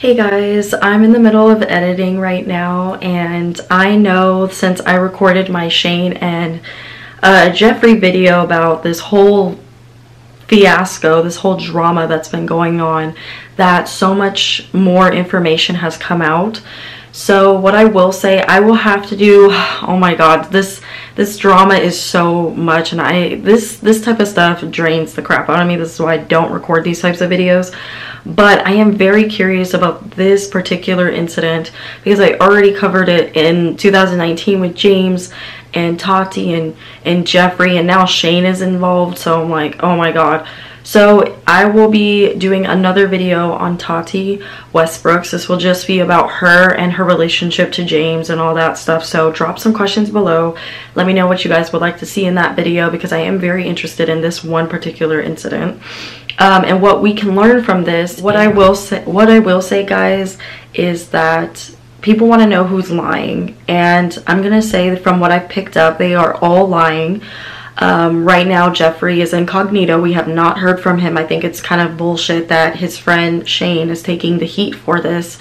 Hey guys, I'm in the middle of editing right now and I know since I recorded my Shane and uh, Jeffree video about this whole fiasco, this whole drama that's been going on, that so much more information has come out. So what I will say, I will have to do, oh my god, this this drama is so much and I, this, this type of stuff drains the crap out of me. This is why I don't record these types of videos. But I am very curious about this particular incident because I already covered it in 2019 with James and Tati and, and Jeffree and now Shane is involved. So I'm like, oh my god. So I will be doing another video on Tati Westbrooks. This will just be about her and her relationship to James and all that stuff. So drop some questions below. Let me know what you guys would like to see in that video because I am very interested in this one particular incident. Um, and what we can learn from this, what I will say, what I will say guys, is that people want to know who's lying. And I'm going to say that from what I picked up, they are all lying. Um, right now, Jeffree is incognito. We have not heard from him. I think it's kind of bullshit that his friend Shane is taking the heat for this.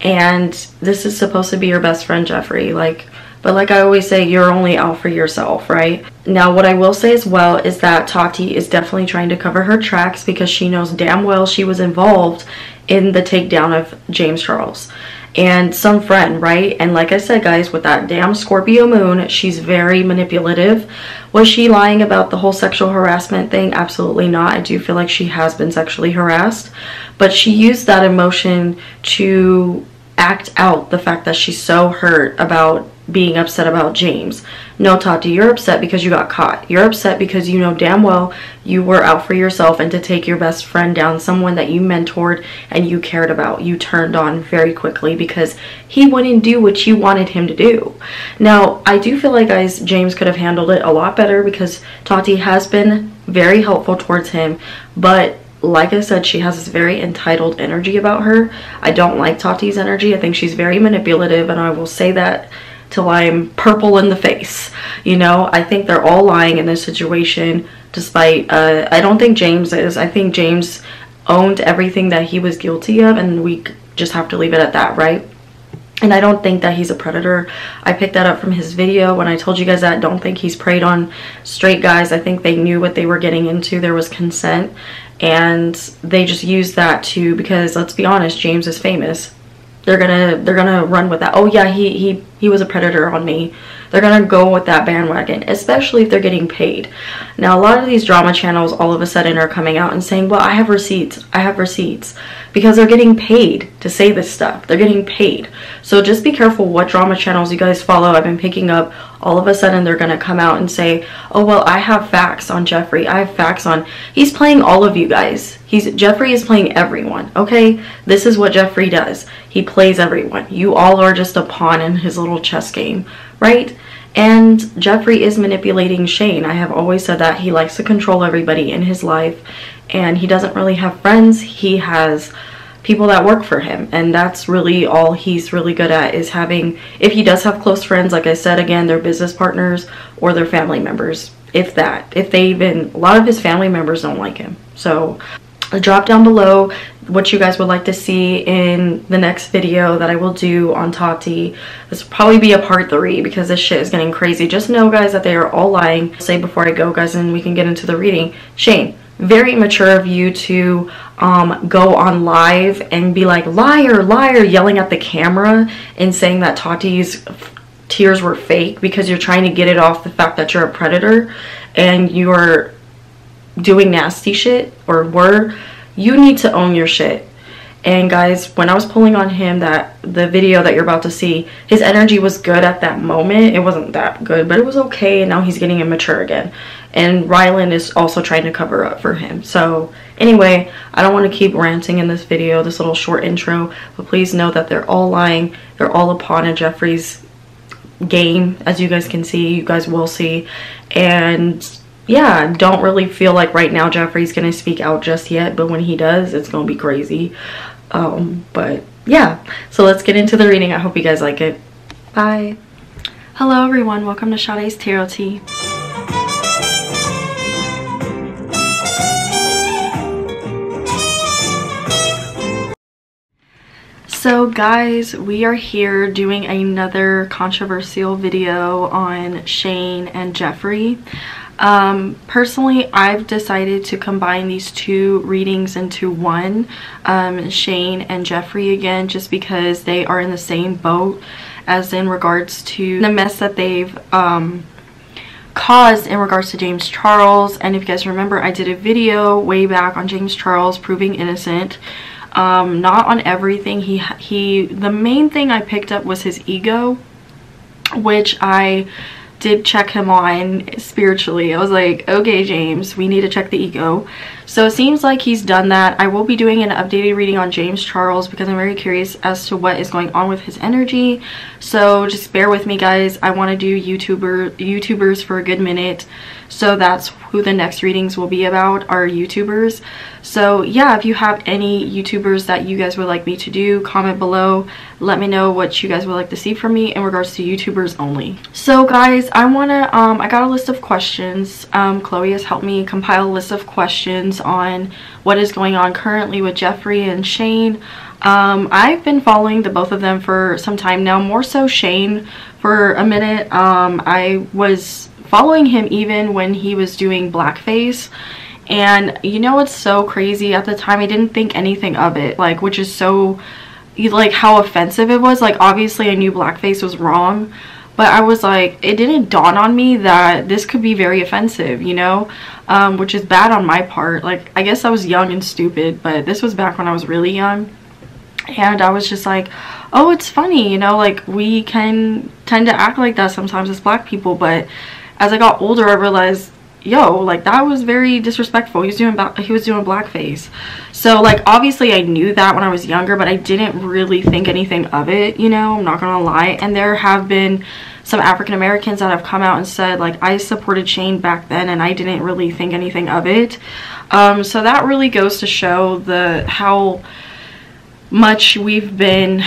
And this is supposed to be your best friend, Jeffree. Like, but like I always say, you're only out for yourself, right? Now, what I will say as well is that Tati is definitely trying to cover her tracks because she knows damn well she was involved in the takedown of James Charles and some friend, right? And like I said, guys, with that damn Scorpio moon, she's very manipulative. Was she lying about the whole sexual harassment thing? Absolutely not. I do feel like she has been sexually harassed, but she used that emotion to act out the fact that she's so hurt about being upset about James. No, Tati, you're upset because you got caught. You're upset because you know damn well you were out for yourself and to take your best friend down, someone that you mentored and you cared about. You turned on very quickly because he wouldn't do what you wanted him to do. Now, I do feel like, guys, James could have handled it a lot better because Tati has been very helpful towards him, but like I said, she has this very entitled energy about her. I don't like Tati's energy. I think she's very manipulative, and I will say that till I'm purple in the face. You know, I think they're all lying in this situation despite, uh, I don't think James is. I think James owned everything that he was guilty of and we just have to leave it at that, right? And I don't think that he's a predator. I picked that up from his video when I told you guys that don't think he's preyed on straight guys. I think they knew what they were getting into. There was consent and they just used that to because let's be honest, James is famous they're gonna they're gonna run with that. Oh yeah he he he was a predator on me they're gonna go with that bandwagon especially if they're getting paid. Now a lot of these drama channels all of a sudden are coming out and saying well i have receipts. I have receipts. Because they're getting paid to say this stuff. They're getting paid. So just be careful what drama channels you guys follow. I've been picking up all of a sudden they're gonna come out and say oh well i have facts on jeffree i have facts on he's playing all of you guys. He's jeffree is playing everyone okay? This is what jeffree does. He plays everyone. You all are just a pawn in his little chess game, right? And Jeffree is manipulating Shane. I have always said that he likes to control everybody in his life and he doesn't really have friends. He has people that work for him and that's really all he's really good at is having if he does have close friends like I said again they're business partners or their family members if that if they even a lot of his family members don't like him so drop down below what you guys would like to see in the next video that I will do on Tati. This will probably be a part three because this shit is getting crazy. Just know guys that they are all lying. I'll say before I go guys and we can get into the reading. Shane, very mature of you to um, go on live and be like liar, liar, yelling at the camera and saying that Tati's tears were fake because you're trying to get it off the fact that you're a predator and you're doing nasty shit or were you need to own your shit. And guys, when I was pulling on him, that the video that you're about to see, his energy was good at that moment. It wasn't that good, but it was okay. And now he's getting immature again. And Ryland is also trying to cover up for him. So anyway, I don't want to keep ranting in this video, this little short intro. But please know that they're all lying. They're all upon a Jeffree's game, as you guys can see. You guys will see. And yeah, don't really feel like right now Jeffree's going to speak out just yet, but when he does, it's going to be crazy. Um, but yeah, so let's get into the reading. I hope you guys like it. Bye. Hello everyone, welcome to Sade's Tarot Tea. So guys, we are here doing another controversial video on Shane and Jeffree. Um, personally, I've decided to combine these two readings into one, um, Shane and Jeffree again, just because they are in the same boat as in regards to the mess that they've um, caused in regards to James Charles. And if you guys remember, I did a video way back on James Charles proving innocent. Um, not on everything. He he the main thing i picked up was his ego which i did check him on spiritually. I was like okay james we need to check the ego so it seems like he's done that. I will be doing an updated reading on james charles because i'm very curious as to what is going on with his energy. So just bear with me guys. I want to do youtuber youtubers for a good minute. So that's who the next readings will be about are youtubers. So yeah if you have any youtubers that you guys would like me to do comment below. Let me know what you guys would like to see from me in regards to youtubers only. So guys i want to um i got a list of questions. Um chloe has helped me compile a list of questions on what is going on currently with jeffree and shane. Um, I've been following the both of them for some time now, more so Shane for a minute. Um, I was following him even when he was doing blackface. And you know what's so crazy? At the time i didn't think anything of it like which is so like how offensive it was. Like obviously i knew blackface was wrong but i was like it didn't dawn on me that this could be very offensive you know um, which is bad on my part like i guess i was young and stupid but this was back when i was really young and i was just like oh it's funny you know like we can tend to act like that sometimes as black people but as I got older, I realized, yo, like that was very disrespectful. He was doing he was doing blackface. So like obviously I knew that when I was younger, but I didn't really think anything of it, you know, I'm not gonna lie. And there have been some African Americans that have come out and said like I supported Shane back then and I didn't really think anything of it. Um, so that really goes to show the how much we've been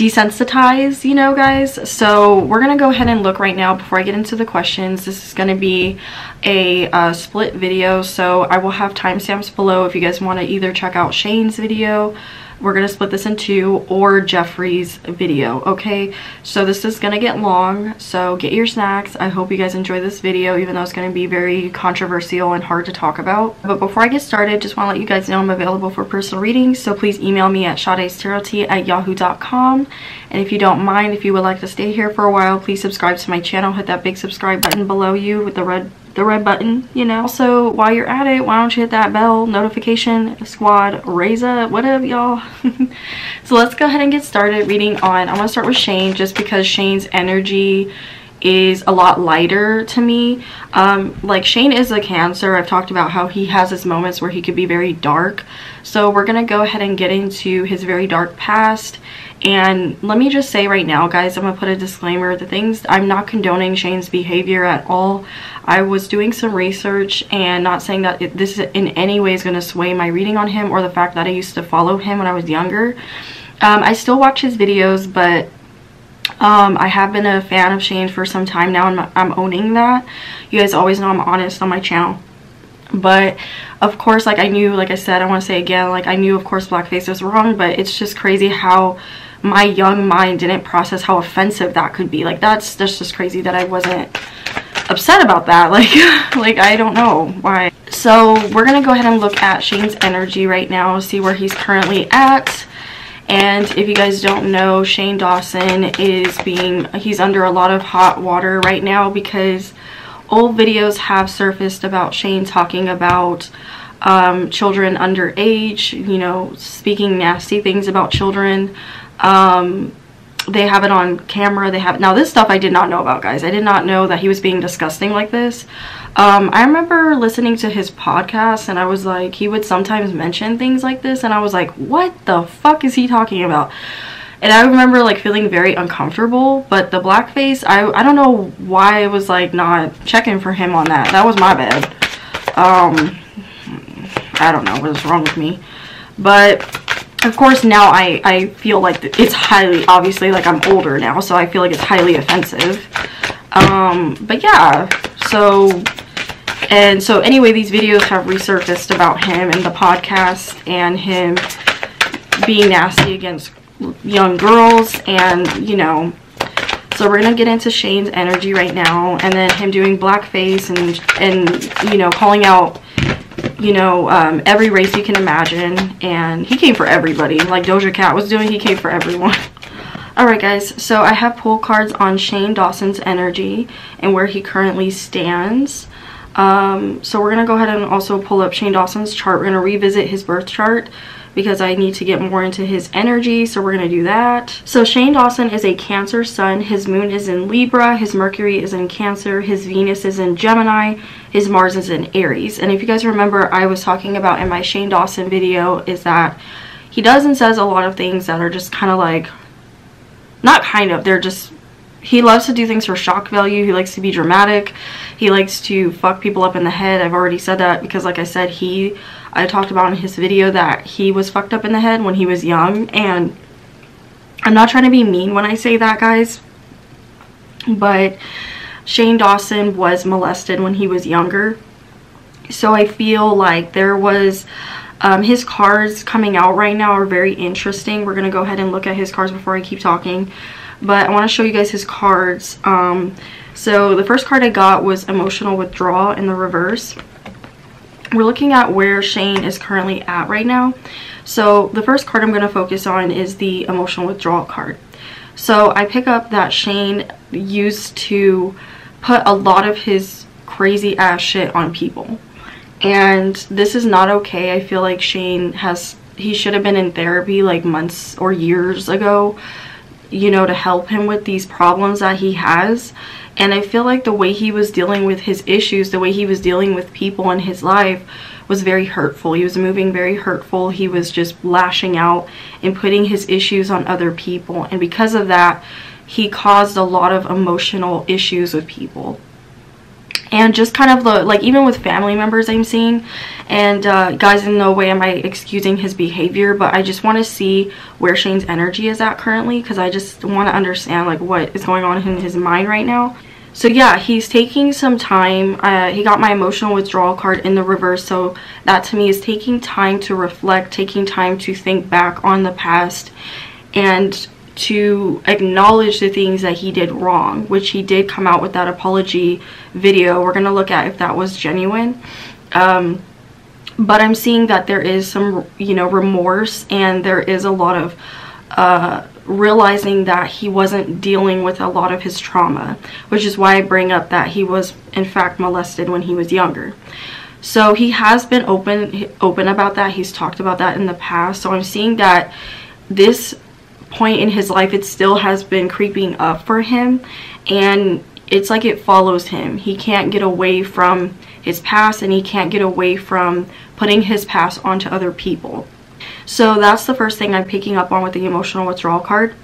desensitized, you know, guys. So we're going to go ahead and look right now before I get into the questions. This is going to be a uh, split video, so I will have timestamps below if you guys want to either check out Shane's video we're going to split this in two or Jeffree's video, okay? So this is going to get long, so get your snacks. I hope you guys enjoy this video, even though it's going to be very controversial and hard to talk about. But before I get started, just want to let you guys know I'm available for personal readings, so please email me at SadeStarotT at yahoo.com. And if you don't mind, if you would like to stay here for a while, please subscribe to my channel. Hit that big subscribe button below you with the red the red button, you know. Also, while you're at it, why don't you hit that bell notification squad raise up, what up y'all? so let's go ahead and get started reading on, I'm gonna start with Shane just because Shane's energy is a lot lighter to me. Um, like Shane is a cancer. I've talked about how he has his moments where he could be very dark. So we're to go ahead and get into his very dark past and let me just say right now, guys, I'm going to put a disclaimer. The things, I'm not condoning Shane's behavior at all. I was doing some research and not saying that it, this is in any way is going to sway my reading on him or the fact that I used to follow him when I was younger. Um, I still watch his videos, but um, I have been a fan of Shane for some time now and I'm owning that. You guys always know I'm honest on my channel. But of course, like I knew, like I said, I want to say again, like I knew of course blackface was wrong, but it's just crazy how my young mind didn't process how offensive that could be. Like that's that's just crazy that I wasn't upset about that. Like like I don't know why. So we're gonna go ahead and look at Shane's energy right now, see where he's currently at. And if you guys don't know, Shane Dawson is being, he's under a lot of hot water right now because old videos have surfaced about Shane talking about um, children underage, you know, speaking nasty things about children. Um, they have it on camera. They have now this stuff I did not know about, guys. I did not know that he was being disgusting like this. Um, I remember listening to his podcast and I was like, he would sometimes mention things like this, and I was like, what the fuck is he talking about? And I remember like feeling very uncomfortable, but the blackface, I I don't know why I was like not checking for him on that. That was my bad. Um, I don't know what is wrong with me, but of course now I, I feel like it's highly, obviously like I'm older now, so I feel like it's highly offensive. Um, but yeah, so, and so anyway, these videos have resurfaced about him and the podcast and him being nasty against young girls and, you know, so we're gonna get into Shane's energy right now and then him doing blackface and, and you know, calling out, you know, um, every race you can imagine. And he came for everybody. Like Doja Cat was doing, he came for everyone. Alright guys, so I have pull cards on Shane Dawson's energy and where he currently stands. Um, so we're going to go ahead and also pull up Shane Dawson's chart. We're going to revisit his birth chart because I need to get more into his energy. So we're going to do that. So Shane Dawson is a Cancer sun. His moon is in Libra. His Mercury is in Cancer. His Venus is in Gemini. His Mars is in Aries. And if you guys remember, I was talking about in my Shane Dawson video is that he does and says a lot of things that are just kind of like, not kind of, they're just he loves to do things for shock value. He likes to be dramatic. He likes to fuck people up in the head. I've already said that because like I said, he I talked about in his video that he was fucked up in the head when he was young and I'm not trying to be mean when I say that guys but Shane Dawson was molested when he was younger. So I feel like there was um, his cards coming out right now are very interesting. We're gonna go ahead and look at his cards before I keep talking but I want to show you guys his cards. Um, so the first card I got was emotional withdrawal in the reverse we're looking at where Shane is currently at right now. So the first card I'm going to focus on is the emotional withdrawal card. So I pick up that Shane used to put a lot of his crazy ass shit on people. And this is not okay. I feel like Shane has, he should have been in therapy like months or years ago, you know, to help him with these problems that he has. And I feel like the way he was dealing with his issues, the way he was dealing with people in his life was very hurtful. He was moving very hurtful. He was just lashing out and putting his issues on other people. And because of that, he caused a lot of emotional issues with people and just kind of the like even with family members i'm seeing and uh, guys in no way am i excusing his behavior but i just want to see where shane's energy is at currently because i just want to understand like what is going on in his mind right now. So yeah he's taking some time uh, he got my emotional withdrawal card in the reverse so that to me is taking time to reflect taking time to think back on the past and to acknowledge the things that he did wrong, which he did come out with that apology video. We're going to look at if that was genuine. Um, but I'm seeing that there is some, you know, remorse and there is a lot of uh, realizing that he wasn't dealing with a lot of his trauma, which is why I bring up that he was in fact molested when he was younger. So he has been open open about that. He's talked about that in the past. So I'm seeing that this point in his life it still has been creeping up for him and it's like it follows him. He can't get away from his past and he can't get away from putting his past onto other people. So that's the first thing i'm picking up on with the emotional withdrawal card.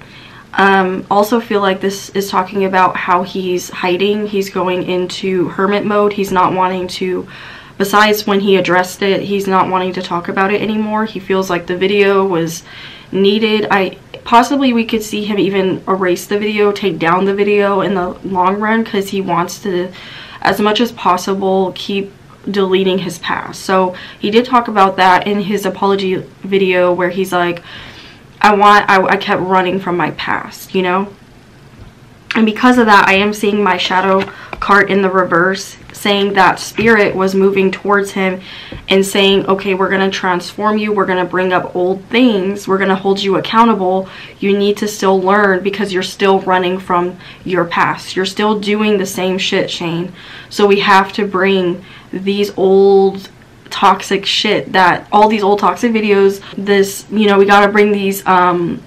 Um, also feel like this is talking about how he's hiding. He's going into hermit mode. He's not wanting to besides when he addressed it he's not wanting to talk about it anymore. He feels like the video was needed. I possibly we could see him even erase the video take down the video in the long run because he wants to as much as possible keep deleting his past. So he did talk about that in his apology video where he's like i want i, I kept running from my past you know and because of that i am seeing my shadow card in the reverse saying that spirit was moving towards him and saying, okay, we're going to transform you. We're going to bring up old things. We're going to hold you accountable. You need to still learn because you're still running from your past. You're still doing the same shit, Shane. So we have to bring these old toxic shit that all these old toxic videos this you know we got to bring these um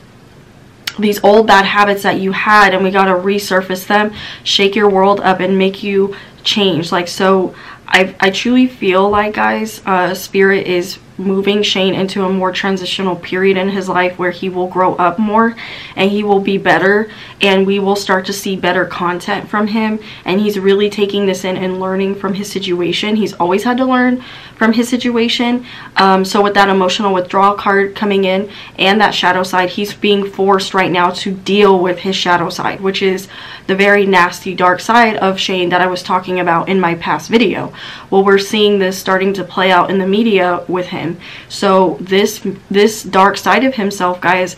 these old bad habits that you had and we got to resurface them shake your world up and make you change. Like so I, I truly feel like guys uh, spirit is moving Shane into a more transitional period in his life where he will grow up more and he will be better and we will start to see better content from him. And he's really taking this in and learning from his situation. He's always had to learn from his situation. Um, so with that emotional withdrawal card coming in and that shadow side he's being forced right now to deal with his shadow side which is the very nasty dark side of Shane that I was talking about in my past video. Well we're seeing this starting to play out in the media with him So this this dark side of himself, guys,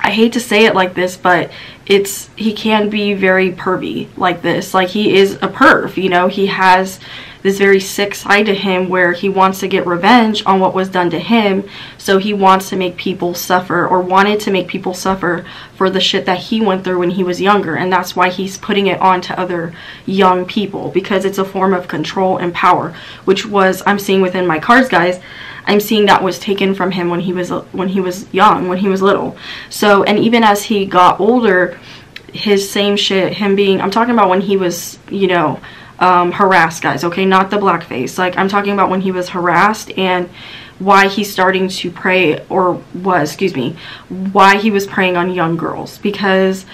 I hate to say it like this, but it's he can be very pervy like this. Like he is a perv, you know, he has this very sick side to him where he wants to get revenge on what was done to him. So he wants to make people suffer or wanted to make people suffer for the shit that he went through when he was younger. And that's why he's putting it on to other young people because it's a form of control and power, which was I'm seeing within my cards, guys. I'm seeing that was taken from him when he was when he was young, when he was little. So, and even as he got older, his same shit, him being, I'm talking about when he was, you know, um, harassed guys, okay? Not the blackface. Like, I'm talking about when he was harassed and why he's starting to prey, or was, excuse me, why he was preying on young girls. Because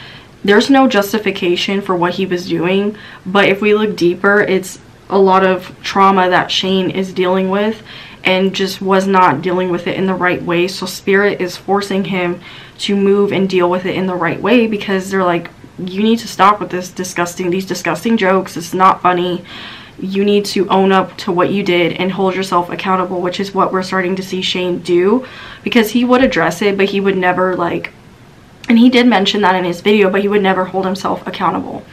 there's no justification for what he was doing, but if we look deeper, it's a lot of trauma that Shane is dealing with and just was not dealing with it in the right way. So Spirit is forcing him to move and deal with it in the right way because they're like, you need to stop with this disgusting, these disgusting jokes. It's not funny. You need to own up to what you did and hold yourself accountable, which is what we're starting to see Shane do because he would address it, but he would never like, and he did mention that in his video, but he would never hold himself accountable.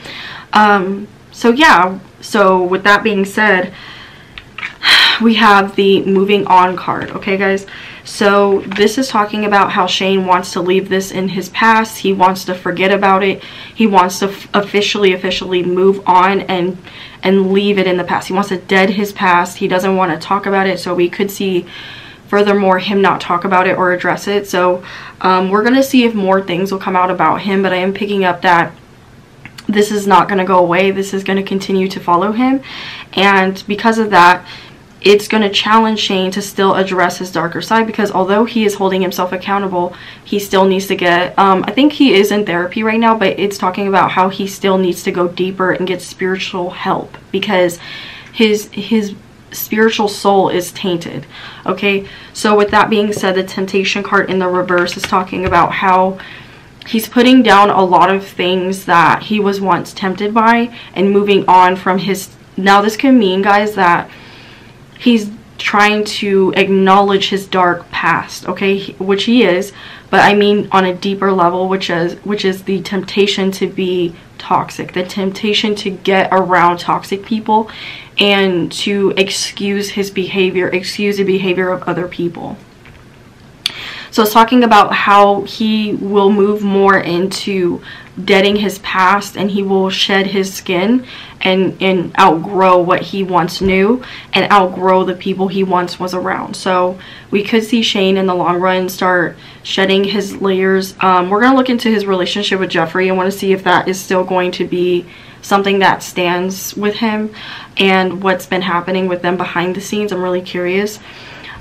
Um, so yeah, so with that being said, we have the moving on card, okay guys? So this is talking about how Shane wants to leave this in his past. He wants to forget about it. He wants to officially, officially move on and and leave it in the past. He wants to dead his past. He doesn't want to talk about it. So we could see furthermore him not talk about it or address it. So um, we're going to see if more things will come out about him. But I am picking up that this is not going to go away. This is going to continue to follow him. And because of that, it's going to challenge Shane to still address his darker side because although he is holding himself accountable, he still needs to get, um, I think he is in therapy right now, but it's talking about how he still needs to go deeper and get spiritual help because his, his spiritual soul is tainted. Okay, so with that being said, the temptation card in the reverse is talking about how he's putting down a lot of things that he was once tempted by and moving on from his, now this can mean guys that he's trying to acknowledge his dark past okay which he is but i mean on a deeper level which is which is the temptation to be toxic the temptation to get around toxic people and to excuse his behavior excuse the behavior of other people. So it's talking about how he will move more into deading his past and he will shed his skin and, and outgrow what he once knew and outgrow the people he once was around. So we could see Shane in the long run start shedding his layers. Um, we're going to look into his relationship with jeffree and want to see if that is still going to be something that stands with him and what's been happening with them behind the scenes. I'm really curious.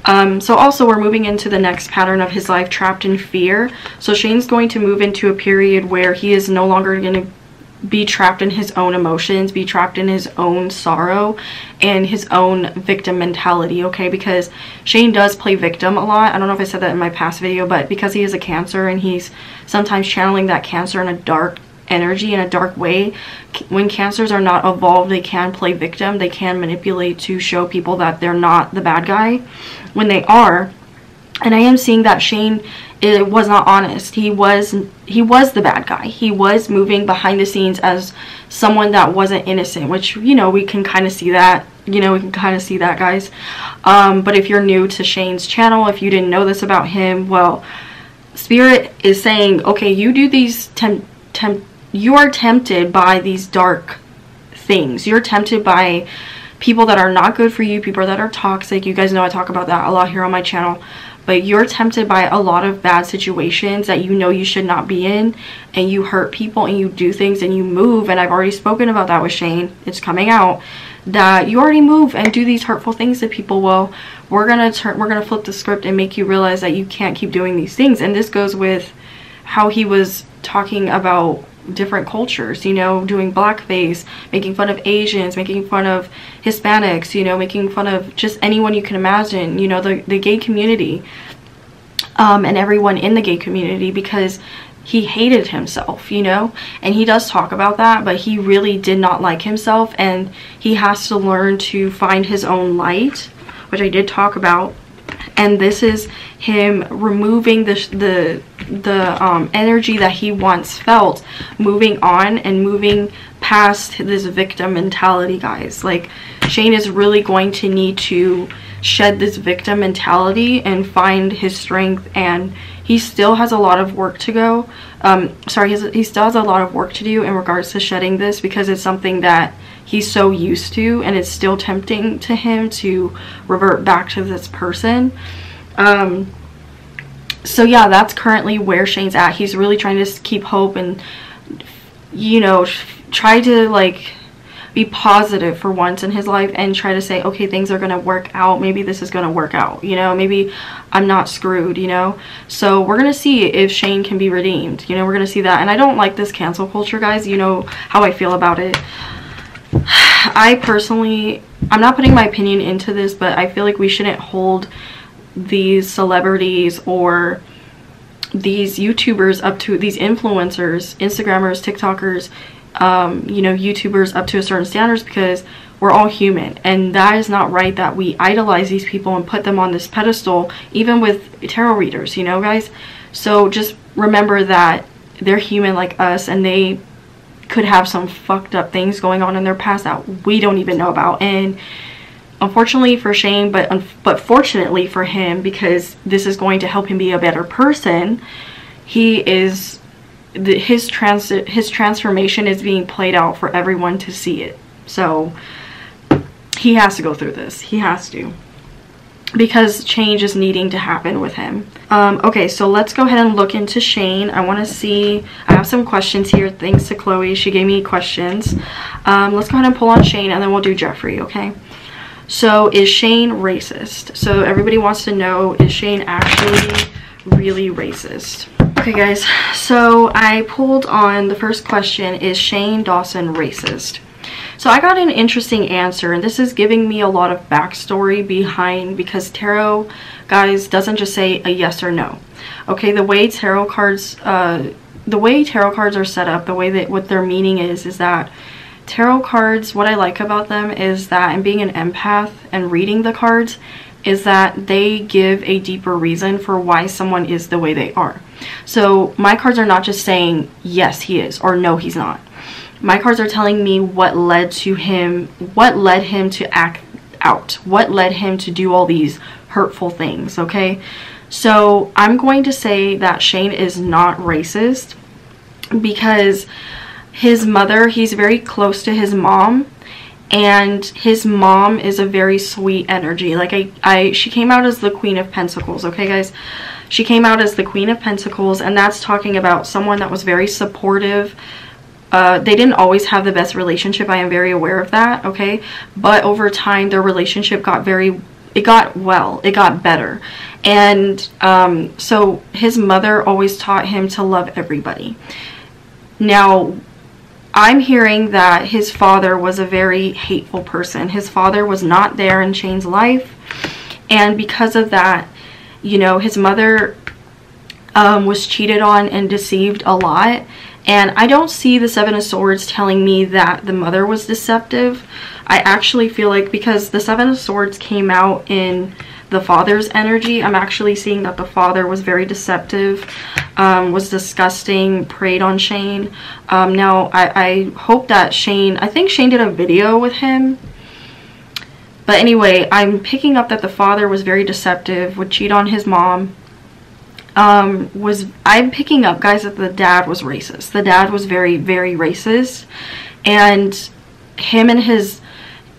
Um, so also we're moving into the next pattern of his life trapped in fear. So Shane's going to move into a period where he is no longer going to be trapped in his own emotions, be trapped in his own sorrow and his own victim mentality, okay? Because Shane does play victim a lot. I don't know if I said that in my past video, but because he is a cancer and he's sometimes channeling that cancer in a dark energy in a dark way. When cancers are not evolved, they can play victim. They can manipulate to show people that they're not the bad guy when they are. And I am seeing that Shane it was not honest. He was he was the bad guy. He was moving behind the scenes as someone that wasn't innocent, which you know we can kind of see that. You know we can kind of see that, guys. Um, but if you're new to Shane's channel, if you didn't know this about him, well, Spirit is saying, okay, you do these temp temp you are tempted by these dark things. You're tempted by people that are not good for you, people that are toxic. You guys know I talk about that a lot here on my channel. But you're tempted by a lot of bad situations that you know you should not be in. And you hurt people and you do things and you move. And I've already spoken about that with Shane. It's coming out. That you already move and do these hurtful things to people. Well, we're gonna turn we're gonna flip the script and make you realize that you can't keep doing these things. And this goes with how he was talking about different cultures, you know, doing blackface, making fun of Asians, making fun of Hispanics, you know, making fun of just anyone you can imagine, you know, the, the gay community um, and everyone in the gay community because he hated himself, you know, and he does talk about that, but he really did not like himself and he has to learn to find his own light, which I did talk about and this is him removing the the the um, energy that he once felt moving on and moving past this victim mentality guys. Like Shane is really going to need to shed this victim mentality and find his strength and he still has a lot of work to go. Um sorry he still has a lot of work to do in regards to shedding this because it's something that he's so used to and it's still tempting to him to revert back to this person. Um so yeah that's currently where shane's at. He's really trying to keep hope and you know try to like be positive for once in his life and try to say okay things are gonna work out. Maybe this is gonna work out you know? Maybe i'm not screwed you know? So we're gonna see if shane can be redeemed you know? We're gonna see that. And i don't like this cancel culture guys. You know how i feel about it i personally i'm not putting my opinion into this but i feel like we shouldn't hold these celebrities or these youtubers up to these influencers instagrammers tiktokers um, you know, YouTubers up to a certain standards because we're all human and that is not right that we idolize these people and put them on this pedestal even with tarot readers, you know, guys. So just remember that they're human like us and they could have some fucked up things going on in their past that we don't even know about and unfortunately for Shane but but fortunately for him because this is going to help him be a better person he is the, his trans his transformation is being played out for everyone to see it. So he has to go through this. He has to because change is needing to happen with him. Um, okay, so let's go ahead and look into Shane. I want to see, I have some questions here. Thanks to Chloe, she gave me questions. Um, let's go ahead and pull on Shane and then we'll do Jeffree, okay? So is Shane racist? So everybody wants to know, is Shane actually really racist? Okay guys, so I pulled on the first question, is Shane Dawson racist? So I got an interesting answer and this is giving me a lot of backstory behind because tarot guys doesn't just say a yes or no. Okay, the way tarot cards uh, the way tarot cards are set up, the way that what their meaning is is that tarot cards, what I like about them is that and being an empath and reading the cards is that they give a deeper reason for why someone is the way they are. So my cards are not just saying, yes, he is, or no, he's not. My cards are telling me what led to him, what led him to act out, what led him to do all these hurtful things, okay? So I'm going to say that Shane is not racist because his mother, he's very close to his mom and his mom is a very sweet energy like I, I she came out as the queen of pentacles okay guys she came out as the queen of pentacles and that's talking about someone that was very supportive uh, they didn't always have the best relationship i am very aware of that okay but over time their relationship got very it got well it got better and um, so his mother always taught him to love everybody now I'm hearing that his father was a very hateful person. His father was not there in Shane's life. And because of that, you know, his mother um, was cheated on and deceived a lot. And I don't see the Seven of Swords telling me that the mother was deceptive. I actually feel like because the Seven of Swords came out in the father's energy. I'm actually seeing that the father was very deceptive, um, was disgusting, preyed on Shane. Um, now, I, I hope that Shane, I think Shane did a video with him. But anyway, I'm picking up that the father was very deceptive, would cheat on his mom. Um, was I'm picking up, guys, that the dad was racist. The dad was very, very racist. And him and his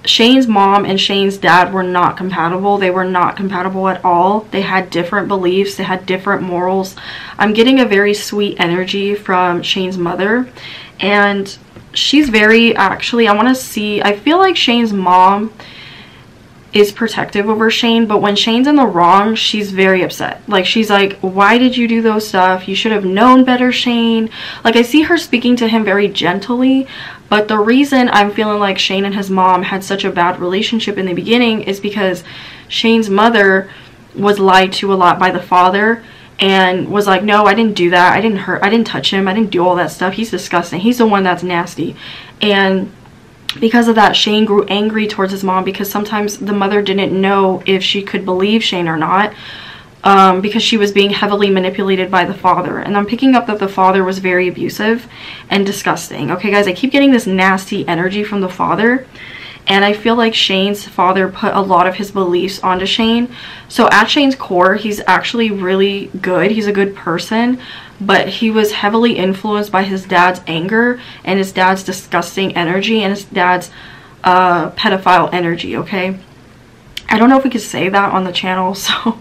Shane's mom and Shane's dad were not compatible. They were not compatible at all. They had different beliefs. They had different morals. I'm getting a very sweet energy from Shane's mother. And she's very, actually, I want to see, I feel like Shane's mom is protective over Shane, but when Shane's in the wrong, she's very upset. Like, she's like, why did you do those stuff? You should have known better, Shane. Like, I see her speaking to him very gently, but the reason I'm feeling like Shane and his mom had such a bad relationship in the beginning is because Shane's mother was lied to a lot by the father and was like, no, I didn't do that. I didn't hurt. I didn't touch him. I didn't do all that stuff. He's disgusting. He's the one that's nasty. And because of that, Shane grew angry towards his mom because sometimes the mother didn't know if she could believe Shane or not um, because she was being heavily manipulated by the father. And I'm picking up that the father was very abusive and disgusting. Okay, guys, I keep getting this nasty energy from the father. And I feel like Shane's father put a lot of his beliefs onto Shane. So at Shane's core, he's actually really good. He's a good person. But he was heavily influenced by his dad's anger and his dad's disgusting energy and his dad's uh, pedophile energy, okay? I don't know if we could say that on the channel, so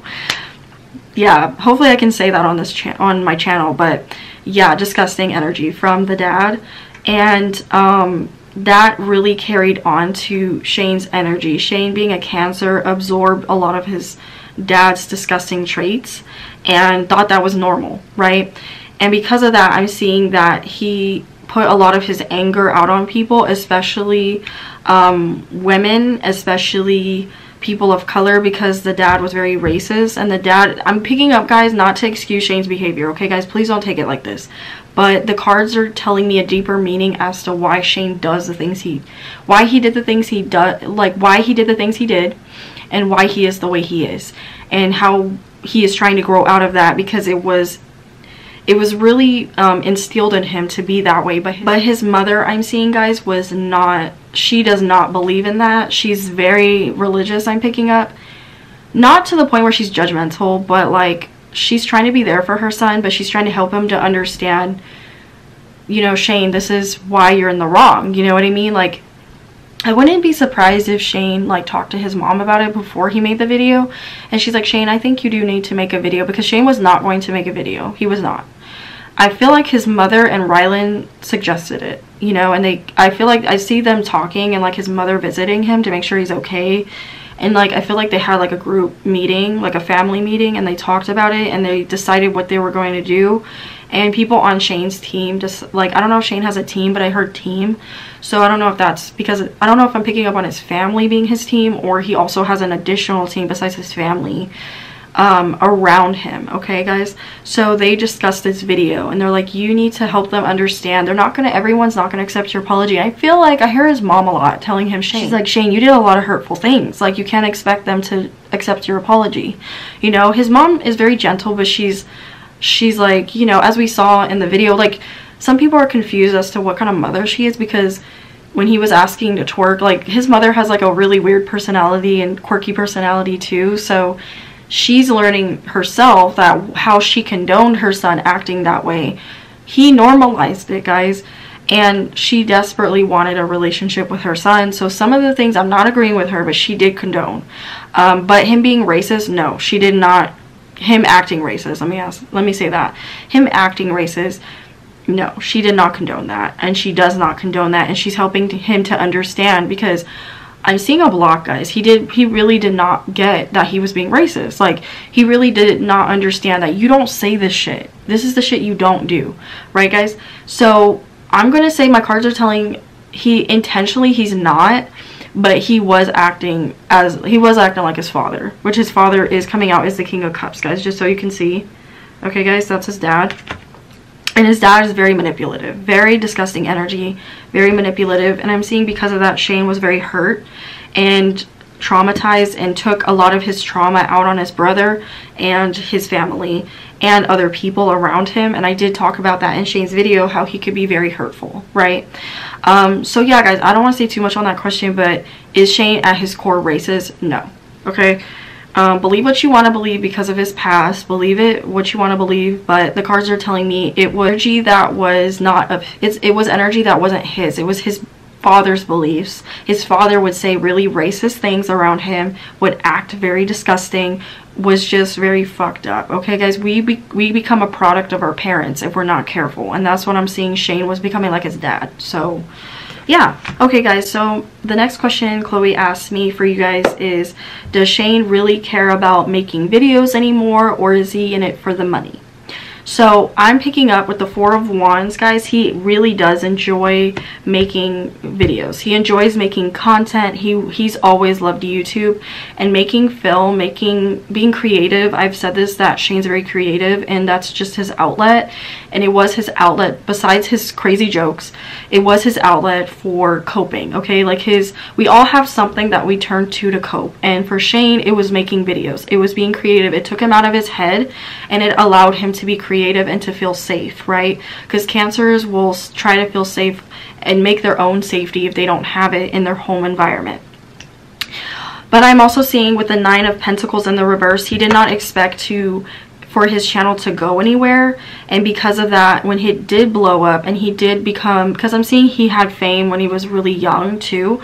yeah, hopefully I can say that on this on my channel, but yeah, disgusting energy from the dad. And um, that really carried on to Shane's energy. Shane being a cancer absorbed a lot of his dad's disgusting traits and thought that was normal, right? And because of that, I'm seeing that he put a lot of his anger out on people, especially um, women, especially people of color because the dad was very racist and the dad I'm picking up guys not to excuse Shane's behavior okay guys please don't take it like this but the cards are telling me a deeper meaning as to why Shane does the things he why he did the things he does like why he did the things he did and why he is the way he is and how he is trying to grow out of that because it was it was really um, instilled in him to be that way. But but his mother I'm seeing guys was not she does not believe in that. She's very religious I'm picking up. Not to the point where she's judgmental but like she's trying to be there for her son but she's trying to help him to understand you know Shane this is why you're in the wrong you know what I mean? Like I wouldn't be surprised if Shane like talked to his mom about it before he made the video. And she's like Shane I think you do need to make a video because Shane was not going to make a video. He was not. I feel like his mother and Ryland suggested it you know and they I feel like I see them talking and like his mother visiting him to make sure he's okay and like I feel like they had like a group meeting like a family meeting and they talked about it and they decided what they were going to do. And people on Shane's team just like I don't know if Shane has a team but I heard team. So I don't know if that's because I don't know if I'm picking up on his family being his team or he also has an additional team besides his family um, around him okay guys? So they discussed this video and they're like you need to help them understand. They're not gonna everyone's not gonna accept your apology. I feel like I hear his mom a lot telling him Shane. She's like Shane you did a lot of hurtful things. Like you can't expect them to accept your apology. You know his mom is very gentle but she's she's like you know as we saw in the video like some people are confused as to what kind of mother she is because when he was asking to twerk like his mother has like a really weird personality and quirky personality too so she's learning herself that how she condoned her son acting that way. He normalized it, guys, and she desperately wanted a relationship with her son. So some of the things I'm not agreeing with her, but she did condone. Um, but him being racist, no, she did not. Him acting racist, let me ask, let me say that. Him acting racist, no, she did not condone that, and she does not condone that, and she's helping him to understand because I'm seeing a block, guys. He did he really did not get that he was being racist. Like he really did not understand that you don't say this shit. This is the shit you don't do. Right, guys? So, I'm to say my cards are telling he intentionally he's not, but he was acting as he was acting like his father, which his father is coming out as the king of cups, guys, just so you can see. Okay, guys, that's his dad. And his dad is very manipulative, very disgusting energy, very manipulative. And I'm seeing because of that, Shane was very hurt and traumatized and took a lot of his trauma out on his brother and his family and other people around him. And I did talk about that in Shane's video how he could be very hurtful right? Um, so yeah guys I don't want to say too much on that question but is Shane at his core racist? No okay um, believe what you want to believe because of his past. Believe it what you want to believe, but the cards are telling me it was energy that was not of it's it was energy that wasn't his. It was his father's beliefs. His father would say really racist things around him, would act very disgusting, was just very fucked up. Okay, guys, we be, we become a product of our parents if we're not careful, and that's what I'm seeing. Shane was becoming like his dad. So yeah. Okay guys so the next question chloe asked me for you guys is does shane really care about making videos anymore or is he in it for the money So I'm picking up with the Four of Wands, guys. He really does enjoy making videos. He enjoys making content. He He's always loved YouTube and making film, making, being creative. I've said this, that Shane's very creative and that's just his outlet. And it was his outlet, besides his crazy jokes, it was his outlet for coping, okay? Like his, we all have something that we turn to to cope. And for Shane, it was making videos. It was being creative. It took him out of his head and it allowed him to be creative and to feel safe, right? Because cancers will try to feel safe and make their own safety if they don't have it in their home environment. But I'm also seeing with the Nine of Pentacles in the reverse, he did not expect to for his channel to go anywhere and because of that when he did blow up and he did become because I'm seeing he had fame when he was really young too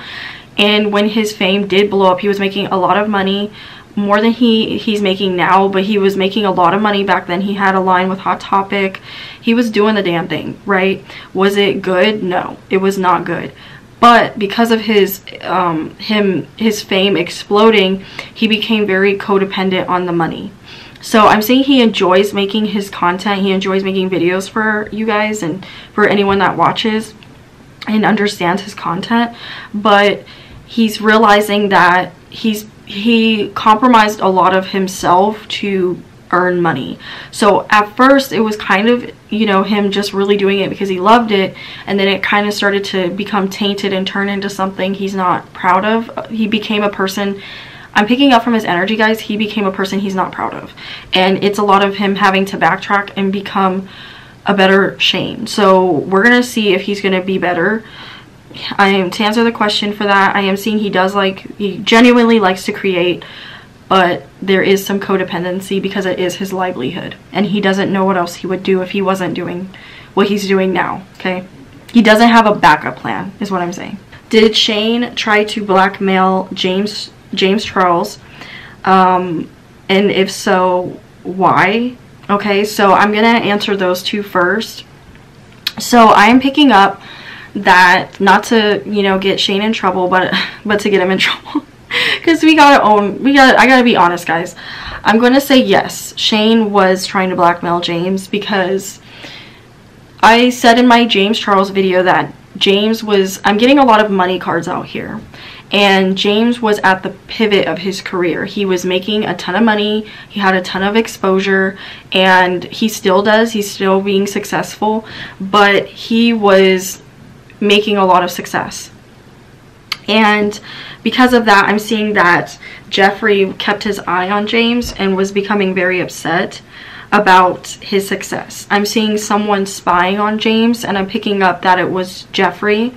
and when his fame did blow up he was making a lot of money more than he he's making now but he was making a lot of money back then. He had a line with hot topic. He was doing the damn thing right? Was it good? No it was not good. But because of his um him his fame exploding he became very codependent on the money. So i'm saying he enjoys making his content. He enjoys making videos for you guys and for anyone that watches and understands his content. But he's realizing that he's he compromised a lot of himself to earn money. So at first it was kind of, you know, him just really doing it because he loved it and then it kind of started to become tainted and turn into something he's not proud of. He became a person I'm picking up from his energy, guys. He became a person he's not proud of. And it's a lot of him having to backtrack and become a better Shane. So we're going to see if he's going to be better. I am to answer the question for that. I am seeing he does like he genuinely likes to create, but there is some codependency because it is his livelihood, and he doesn't know what else he would do if he wasn't doing what he's doing now. Okay, he doesn't have a backup plan, is what I'm saying. Did Shane try to blackmail James James Charles? Um, and if so, why? Okay, so I'm gonna answer those two first. So I am picking up that not to you know get Shane in trouble but but to get him in trouble. Because we gotta own we gotta I gotta be honest guys. I'm gonna say yes. Shane was trying to blackmail James because I said in my James Charles video that James was I'm getting a lot of money cards out here. And James was at the pivot of his career. He was making a ton of money, he had a ton of exposure, and he still does. He's still being successful, but he was making a lot of success. And because of that, I'm seeing that Jeffree kept his eye on James and was becoming very upset about his success. I'm seeing someone spying on James and I'm picking up that it was Jeffree.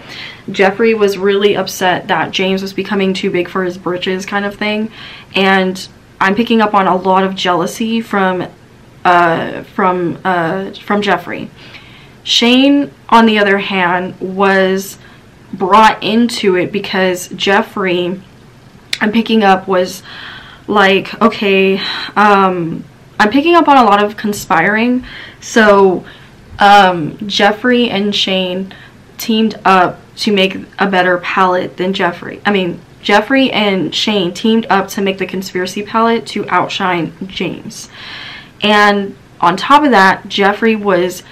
Jeffree was really upset that James was becoming too big for his britches kind of thing. And I'm picking up on a lot of jealousy from uh, from uh, from Jeffree. Shane, on the other hand, was brought into it because Jeffree, I'm picking up, was like, okay, um, I'm picking up on a lot of conspiring. So, um, Jeffree and Shane teamed up to make a better palette than Jeffree. I mean, Jeffree and Shane teamed up to make the conspiracy palette to outshine James. And on top of that, Jeffree was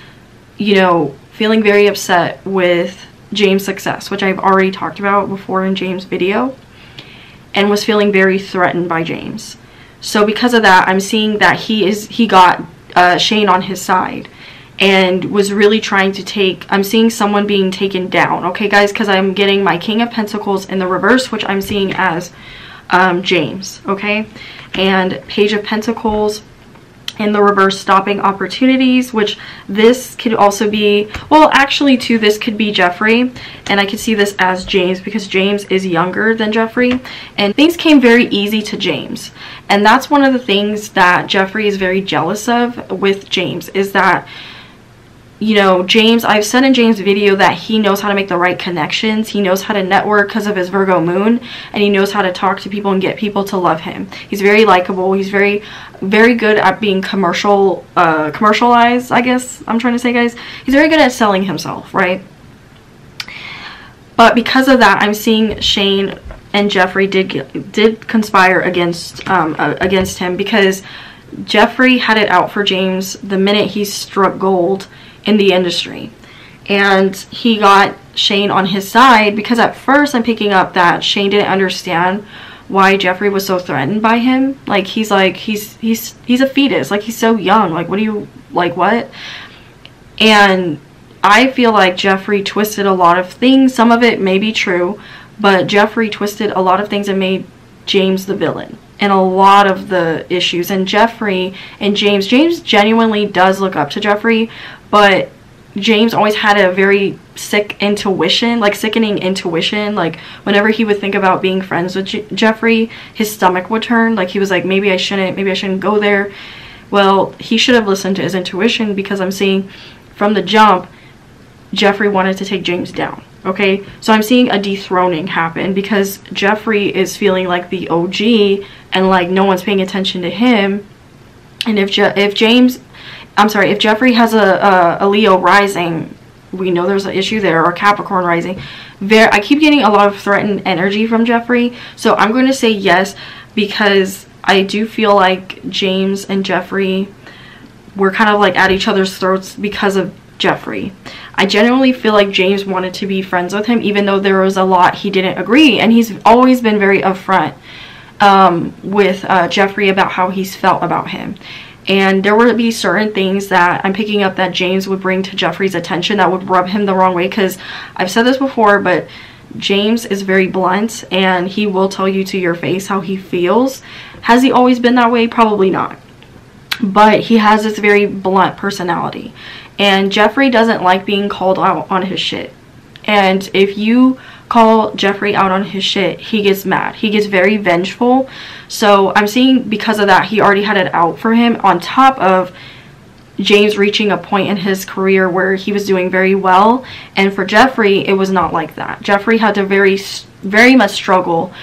you know, feeling very upset with James' success, which I've already talked about before in James' video, and was feeling very threatened by James. So because of that, I'm seeing that he is he got uh, Shane on his side and was really trying to take I'm seeing someone being taken down okay guys because I'm getting my King of Pentacles in the reverse which I'm seeing as um, James okay and Page of Pentacles in the reverse stopping opportunities which this could also be well actually too this could be Jeffree and I could see this as James because James is younger than Jeffree and things came very easy to James. And that's one of the things that Jeffree is very jealous of with James is that you know, James, I've said in James' video that he knows how to make the right connections. He knows how to network because of his Virgo moon. And he knows how to talk to people and get people to love him. He's very likable. He's very, very good at being commercial, uh, commercialized, I guess I'm trying to say, guys. He's very good at selling himself, right? But because of that, I'm seeing Shane and Jeffree did did conspire against um, uh, against him because Jeffree had it out for James the minute he struck gold in the industry. And he got Shane on his side because at first I'm picking up that Shane didn't understand why Jeffree was so threatened by him. Like he's like he's he's he's a fetus. Like he's so young. Like what do you like what? And I feel like Jeffree twisted a lot of things. Some of it may be true, but Jeffree twisted a lot of things and made James the villain in a lot of the issues. And Jeffree and James, James genuinely does look up to Jeffree, but James always had a very sick intuition, like sickening intuition. Like whenever he would think about being friends with J- Jeffree, his stomach would turn. Like he was like, maybe I shouldn't, maybe I shouldn't go there. Well, he should have listened to his intuition because I'm seeing from the jump, Jeffree wanted to take James down. Okay, so I'm seeing a dethroning happen because Jeffree is feeling like the OG and like no one's paying attention to him. And if Je- if James, I'm sorry, if Jeffree has a, a, a Leo rising, we know there's an issue there, or Capricorn rising. There, I keep getting a lot of threatened energy from Jeffree, so I'm going to say yes because I do feel like James and Jeffree were kind of like at each other's throats because of Jeffree. I genuinely feel like James wanted to be friends with him even though there was a lot he didn't agree and he's always been very upfront um, with uh, Jeffree about how he's felt about him. And there would be certain things that I'm picking up that James would bring to Jeffree's attention that would rub him the wrong way because I've said this before, but James is very blunt and he will tell you to your face how he feels. Has he always been that way? Probably not. But he has this very blunt personality. And Jeffree doesn't like being called out on his shit. And if you call Jeffree out on his shit, he gets mad. He gets very vengeful. So I'm seeing because of that, he already had it out for him on top of James reaching a point in his career where he was doing very well. And for Jeffree, it was not like that. Jeffree had to very, very much struggle.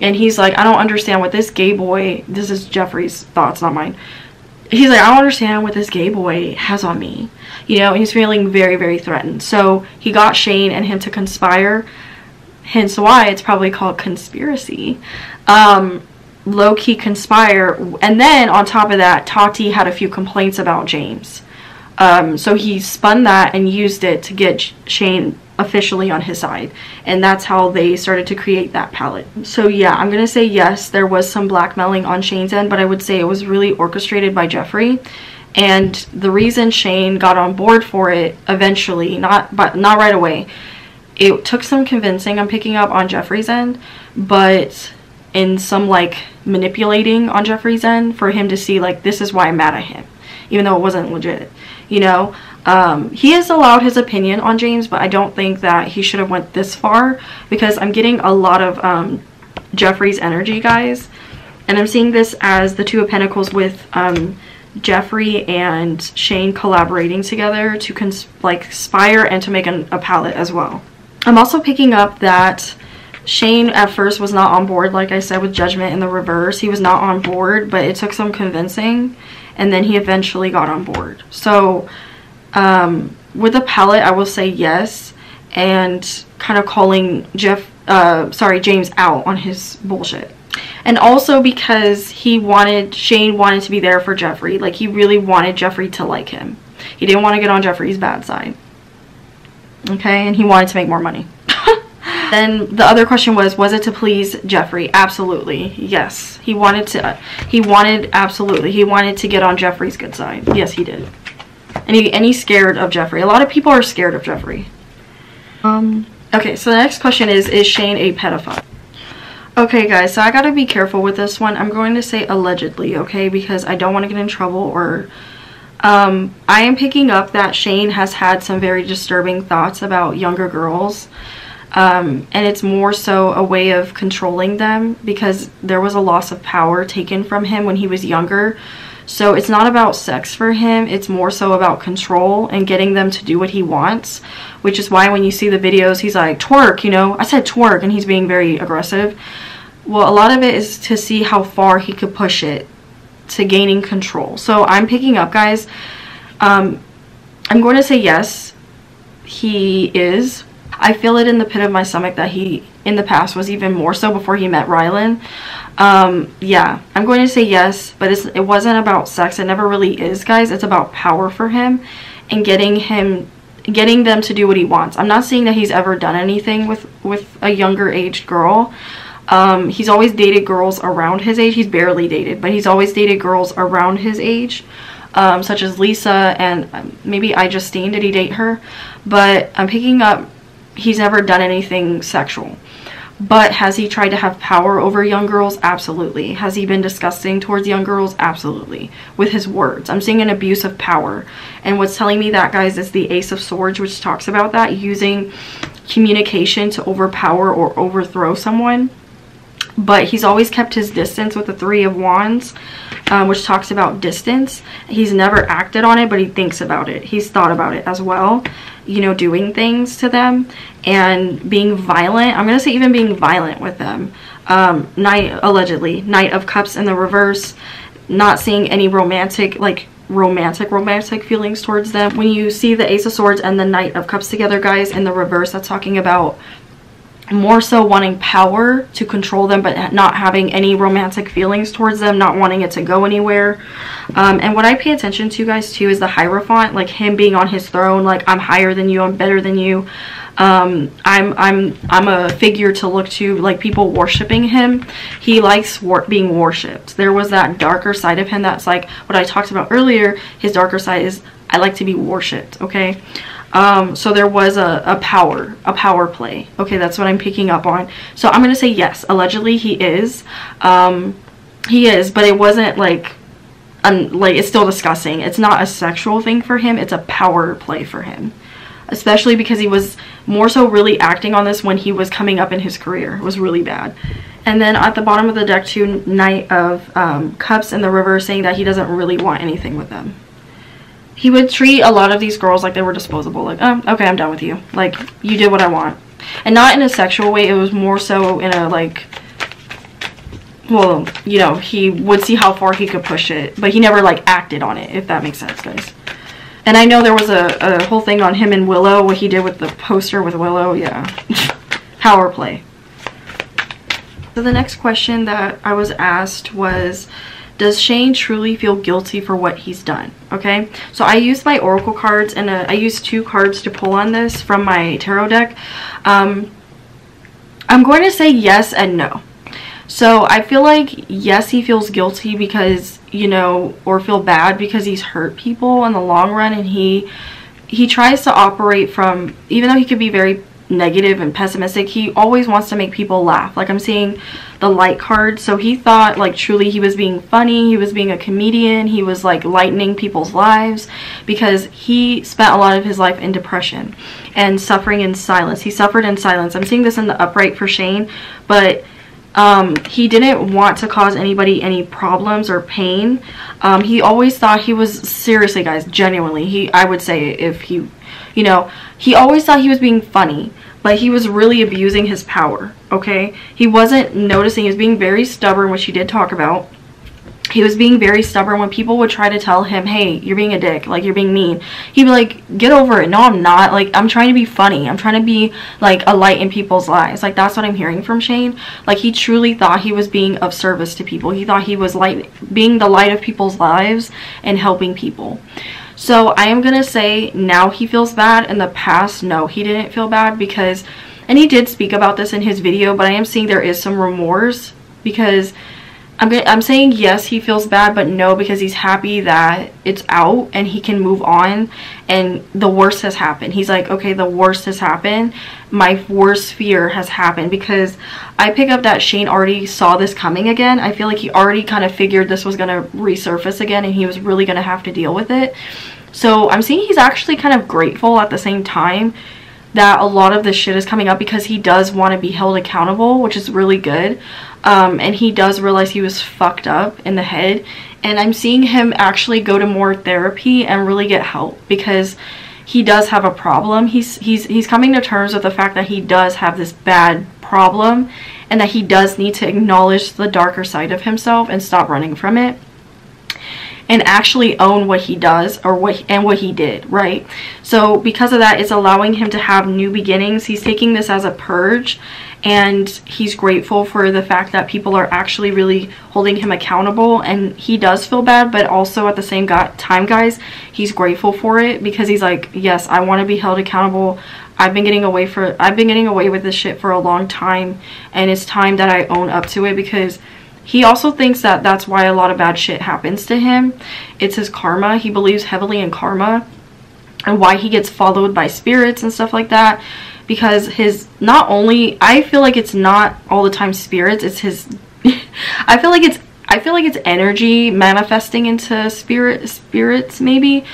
And he's like, I don't understand what this gay boy, this is Jeffree's thoughts, not mine. He's like, I don't understand what this gay boy has on me. You know, he's feeling very, very threatened. So he got Shane and him to conspire hence why it's probably called conspiracy. Um, low key conspire, and then on top of that, Tati had a few complaints about James. Um, so he spun that and used it to get Shane officially on his side. And that's how they started to create that palette. So yeah, I'm to say yes, there was some blackmailing on Shane's end, but I would say it was really orchestrated by Jeffree And the reason Shane got on board for it eventually, not but not right away, it took some convincing I'm picking up on Jeffree's end, but in some like manipulating on Jeffree's end for him to see like this is why I'm mad at him, even though it wasn't legit. You know, um, he has allowed his opinion on James, but I don't think that he should have went this far because I'm getting a lot of um, Jeffree's energy, guys, and I'm seeing this as the Two of Pentacles with um, Jeffree and Shane collaborating together to like conspire and to make an, a palette as well. I'm also picking up that Shane at first was not on board, like I said, with Judgment in the reverse. He was not on board, but it took some convincing, and then he eventually got on board. So, um, with the palette, I will say yes, and kind of calling Jeff, uh, sorry, James out on his bullshit. And also because he wanted, Shane wanted to be there for Jeffree. Like, he really wanted Jeffree to like him. He didn't want to get on Jeffree's bad side okay and he wanted to make more money then the other question was was it to please Jeffree? absolutely yes he wanted to he wanted absolutely he wanted to get on Jeffree's good side yes he did and he and he's scared of Jeffree. a lot of people are scared of Jeffree. um okay so the next question is is shane a pedophile okay guys so i gotta be careful with this one i'm going to say allegedly okay because i don't want to get in trouble or um, I am picking up that Shane has had some very disturbing thoughts about younger girls. Um, and it's more so a way of controlling them because there was a loss of power taken from him when he was younger. So it's not about sex for him, it's more so about control and getting them to do what he wants. Which is why when you see the videos, he's like, twerk, you know, I said twerk, and he's being very aggressive. Well, a lot of it is to see how far he could push it to gaining control. So I'm picking up, guys. Um, I'm going to say yes, he is. I feel it in the pit of my stomach that he, in the past, was even more so before he met Ryland. Um, yeah, I'm going to say yes, but it wasn't about sex. It never really is, guys. It's about power for him and getting him getting them to do what he wants. I'm not saying that he's ever done anything with with a younger aged girl. Um, he's always dated girls around his age. He's barely dated, but he's always dated girls around his age, um, such as Lisa and maybe I iJustine. Did he date her? But I'm picking up he's never done anything sexual. But has he tried to have power over young girls? Absolutely. Has he been disgusting towards young girls? Absolutely. With his words. I'm seeing an abuse of power. And what's telling me that, guys, is the Ace of Swords, which talks about that, using communication to overpower or overthrow someone. But he's always kept his distance with the Three of Wands, um, which talks about distance. He's never acted on it, but he thinks about it. He's thought about it as well you know, doing things to them and being violent. I'm to say even being violent with them. Um, Knight, allegedly, Knight of Cups in the reverse, not seeing any romantic, like, romantic, romantic feelings towards them. When you see the Ace of Swords and the Knight of Cups together, guys, in the reverse, that's talking about more so wanting power to control them but not having any romantic feelings towards them not wanting it to go anywhere. Um, and what i pay attention to guys too is the hierophant like him being on his throne like i'm higher than you i'm better than you. Um, i'm i'm i'm a figure to look to like people worshiping him. He likes war being worshipped. There was that darker side of him that's like what i talked about earlier his darker side is i like to be worshipped okay um, so there was a, a power, a power play. Okay, that's what I'm picking up on. So I'm going to say yes, allegedly he is. Um, he is, but it wasn't like, um, like it's still disgusting. It's not a sexual thing for him. It's a power play for him. Especially because he was more so really acting on this when he was coming up in his career. It was really bad. And then at the bottom of the deck too, Knight of um, Cups in the river saying that he doesn't really want anything with them he would treat a lot of these girls like they were disposable. Like, oh, okay, I'm done with you. Like, you did what I want. And not in a sexual way. It was more so in a, like, well, you know, he would see how far he could push it. But he never, like, acted on it, if that makes sense, guys. And I know there was a, a whole thing on him and Willow, what he did with the poster with Willow. Yeah. Power play. So the next question that I was asked was does Shane truly feel guilty for what he's done? Okay, so I used my Oracle cards and uh, I used two cards to pull on this from my tarot deck. Um, I'm going to say yes and no. So I feel like, yes, he feels guilty because, you know, or feel bad because he's hurt people in the long run and he he tries to operate from, even though he could be very negative and pessimistic. He always wants to make people laugh. Like I'm seeing the light card. So he thought like truly he was being funny. He was being a comedian. He was like lightening people's lives because he spent a lot of his life in depression and suffering in silence. He suffered in silence. I'm seeing this in the upright for Shane, but um, he didn't want to cause anybody any problems or pain. Um, he always thought he was seriously guys, genuinely. He I would say if he you know, he always thought he was being funny but he was really abusing his power, okay? He wasn't noticing, he was being very stubborn, which he did talk about. He was being very stubborn when people would try to tell him, hey, you're being a dick, like, you're being mean. He'd be like, get over it. No, I'm not. Like, I'm trying to be funny. I'm trying to be, like, a light in people's lives. Like, that's what I'm hearing from Shane. Like, he truly thought he was being of service to people. He thought he was, light, being the light of people's lives and helping people. So I am going to say now he feels bad. In the past, no, he didn't feel bad because, and he did speak about this in his video, but I am seeing there is some remorse because I'm, I'm saying yes, he feels bad, but no, because he's happy that it's out and he can move on and the worst has happened. He's like, okay, the worst has happened. My worst fear has happened because I pick up that Shane already saw this coming again. I feel like he already kind of figured this was going to resurface again and he was really going to have to deal with it. So I'm seeing he's actually kind of grateful at the same time that a lot of this shit is coming up because he does want to be held accountable, which is really good. Um, and he does realize he was fucked up in the head. And I'm seeing him actually go to more therapy and really get help because he does have a problem. He's he's he's coming to terms with the fact that he does have this bad problem and that he does need to acknowledge the darker side of himself and stop running from it. and actually own what he does or what and what he did, right? So because of that, it's allowing him to have new beginnings. He's taking this as a purge and he's grateful for the fact that people are actually really holding him accountable and he does feel bad but also at the same time guys he's grateful for it because he's like yes I want to be held accountable I've been getting away for I've been getting away with this shit for a long time and it's time that I own up to it because he also thinks that that's why a lot of bad shit happens to him. It's his karma. He believes heavily in karma and why he gets followed by spirits and stuff like that because his not only I feel like it's not all the time spirits, it's his I feel like it's I feel like it's energy manifesting into spirit spirits maybe.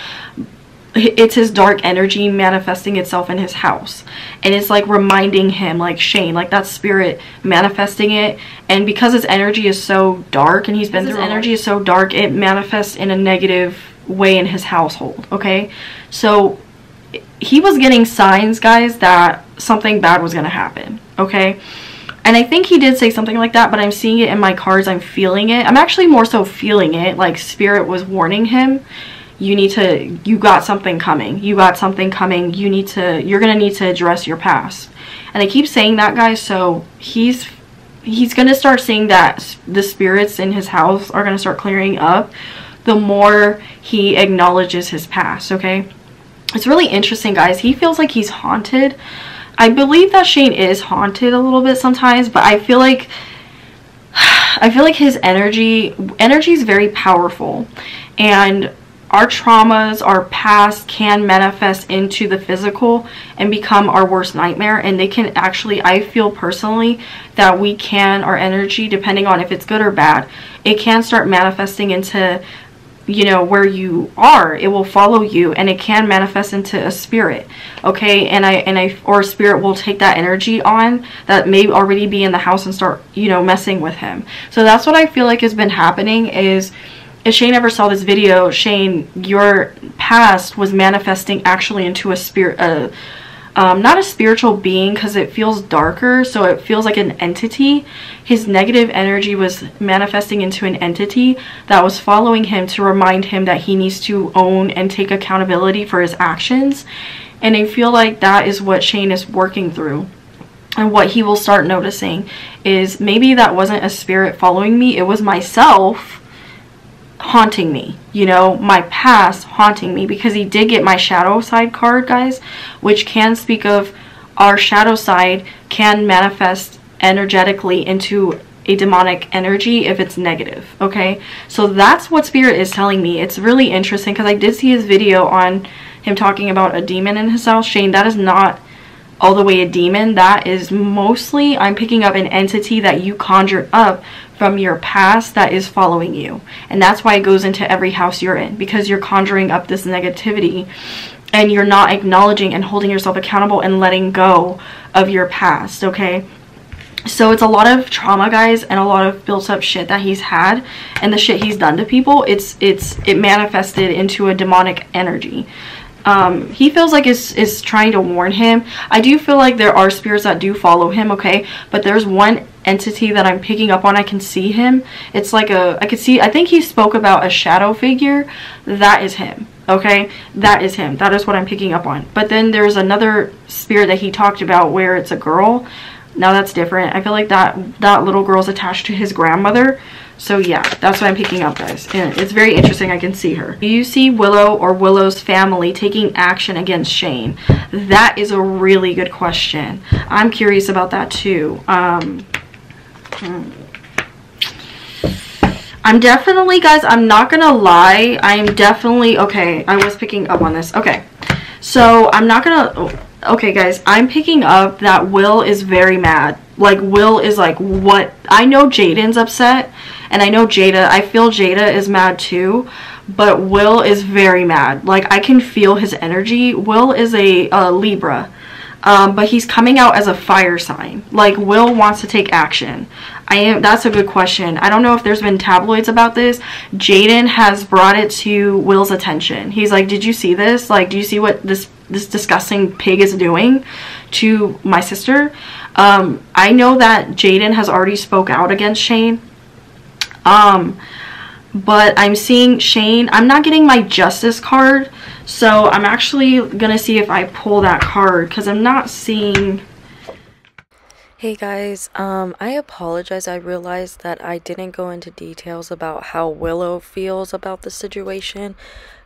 It's his dark energy manifesting itself in his house. And it's like reminding him like shane like that spirit manifesting it. And because his energy is so dark and he's been his energy is so dark it manifests in a negative way in his household okay? So he was getting signs guys that something bad was going to happen okay and I think he did say something like that, but I'm seeing it in my cards. I'm feeling it. I'm actually more so feeling it. Like spirit was warning him you need to you got something coming you got something coming you need to you're gonna need to address your past and i keep saying that guys so he's he's gonna start seeing that the spirits in his house are gonna start clearing up the more he acknowledges his past okay it's really interesting guys he feels like he's haunted i believe that shane is haunted a little bit sometimes but i feel like I feel like his energy energy is very powerful and our traumas, our past can manifest into the physical and become our worst nightmare. And they can actually, I feel personally that we can, our energy, depending on if it's good or bad, it can start manifesting into you know where you are it will follow you and it can manifest into a spirit okay? And i and i or a spirit will take that energy on that may already be in the house and start you know messing with him. So that's what i feel like has been happening is if Shane ever saw this video, Shane, your past was manifesting actually into a spirit, uh, um, not a spiritual being because it feels darker, so it feels like an entity. His negative energy was manifesting into an entity that was following him to remind him that he needs to own and take accountability for his actions. And I feel like that is what Shane is working through. And what he will start noticing is maybe that wasn't a spirit following me, it was myself haunting me you know my past haunting me because he did get my shadow side card guys which can speak of our shadow side can manifest energetically into a demonic energy if it's negative okay? So that's what spirit is telling me. It's really interesting because i did see his video on him talking about a demon in his house. Shane that is not all the way a demon that is mostly i'm picking up an entity that you conjured up from your past that is following you. And that's why it goes into every house you're in because you're conjuring up this negativity and you're not acknowledging and holding yourself accountable and letting go of your past, okay? So it's a lot of trauma, guys, and a lot of built up shit that he's had and the shit he's done to people. It's it's it manifested into a demonic energy. Um, he feels like is is trying to warn him. I do feel like there are spirits that do follow him, okay? But there's one entity that I'm picking up on. I can see him. It's like a, I could see, I think he spoke about a shadow figure. That is him. Okay, that is him. That is what I'm picking up on. But then there's another spirit that he talked about where it's a girl. Now that's different. I feel like that that little girl's attached to his grandmother. So yeah, that's what I'm picking up, guys. And it's very interesting. I can see her. Do you see Willow or Willow's family taking action against Shane? That is a really good question. I'm curious about that too. Um, I'm definitely, guys, I'm not gonna lie. I am definitely, okay, I was picking up on this. Okay, so I'm not gonna, okay, guys, I'm picking up that Will is very mad. Like, Will is like, what? I know Jaden's upset, and I know Jada, I feel Jada is mad too, but Will is very mad. Like, I can feel his energy. Will is a, a Libra. Um, but he's coming out as a fire sign. Like Will wants to take action. I am. That's a good question. I don't know if there's been tabloids about this. Jaden has brought it to Will's attention. He's like, "Did you see this? Like, do you see what this this disgusting pig is doing to my sister?" Um, I know that Jaden has already spoke out against Shane. Um, but I'm seeing Shane. I'm not getting my justice card, so I'm actually gonna see if I pull that card because I'm not seeing. Hey guys, um, I apologize. I realized that I didn't go into details about how Willow feels about the situation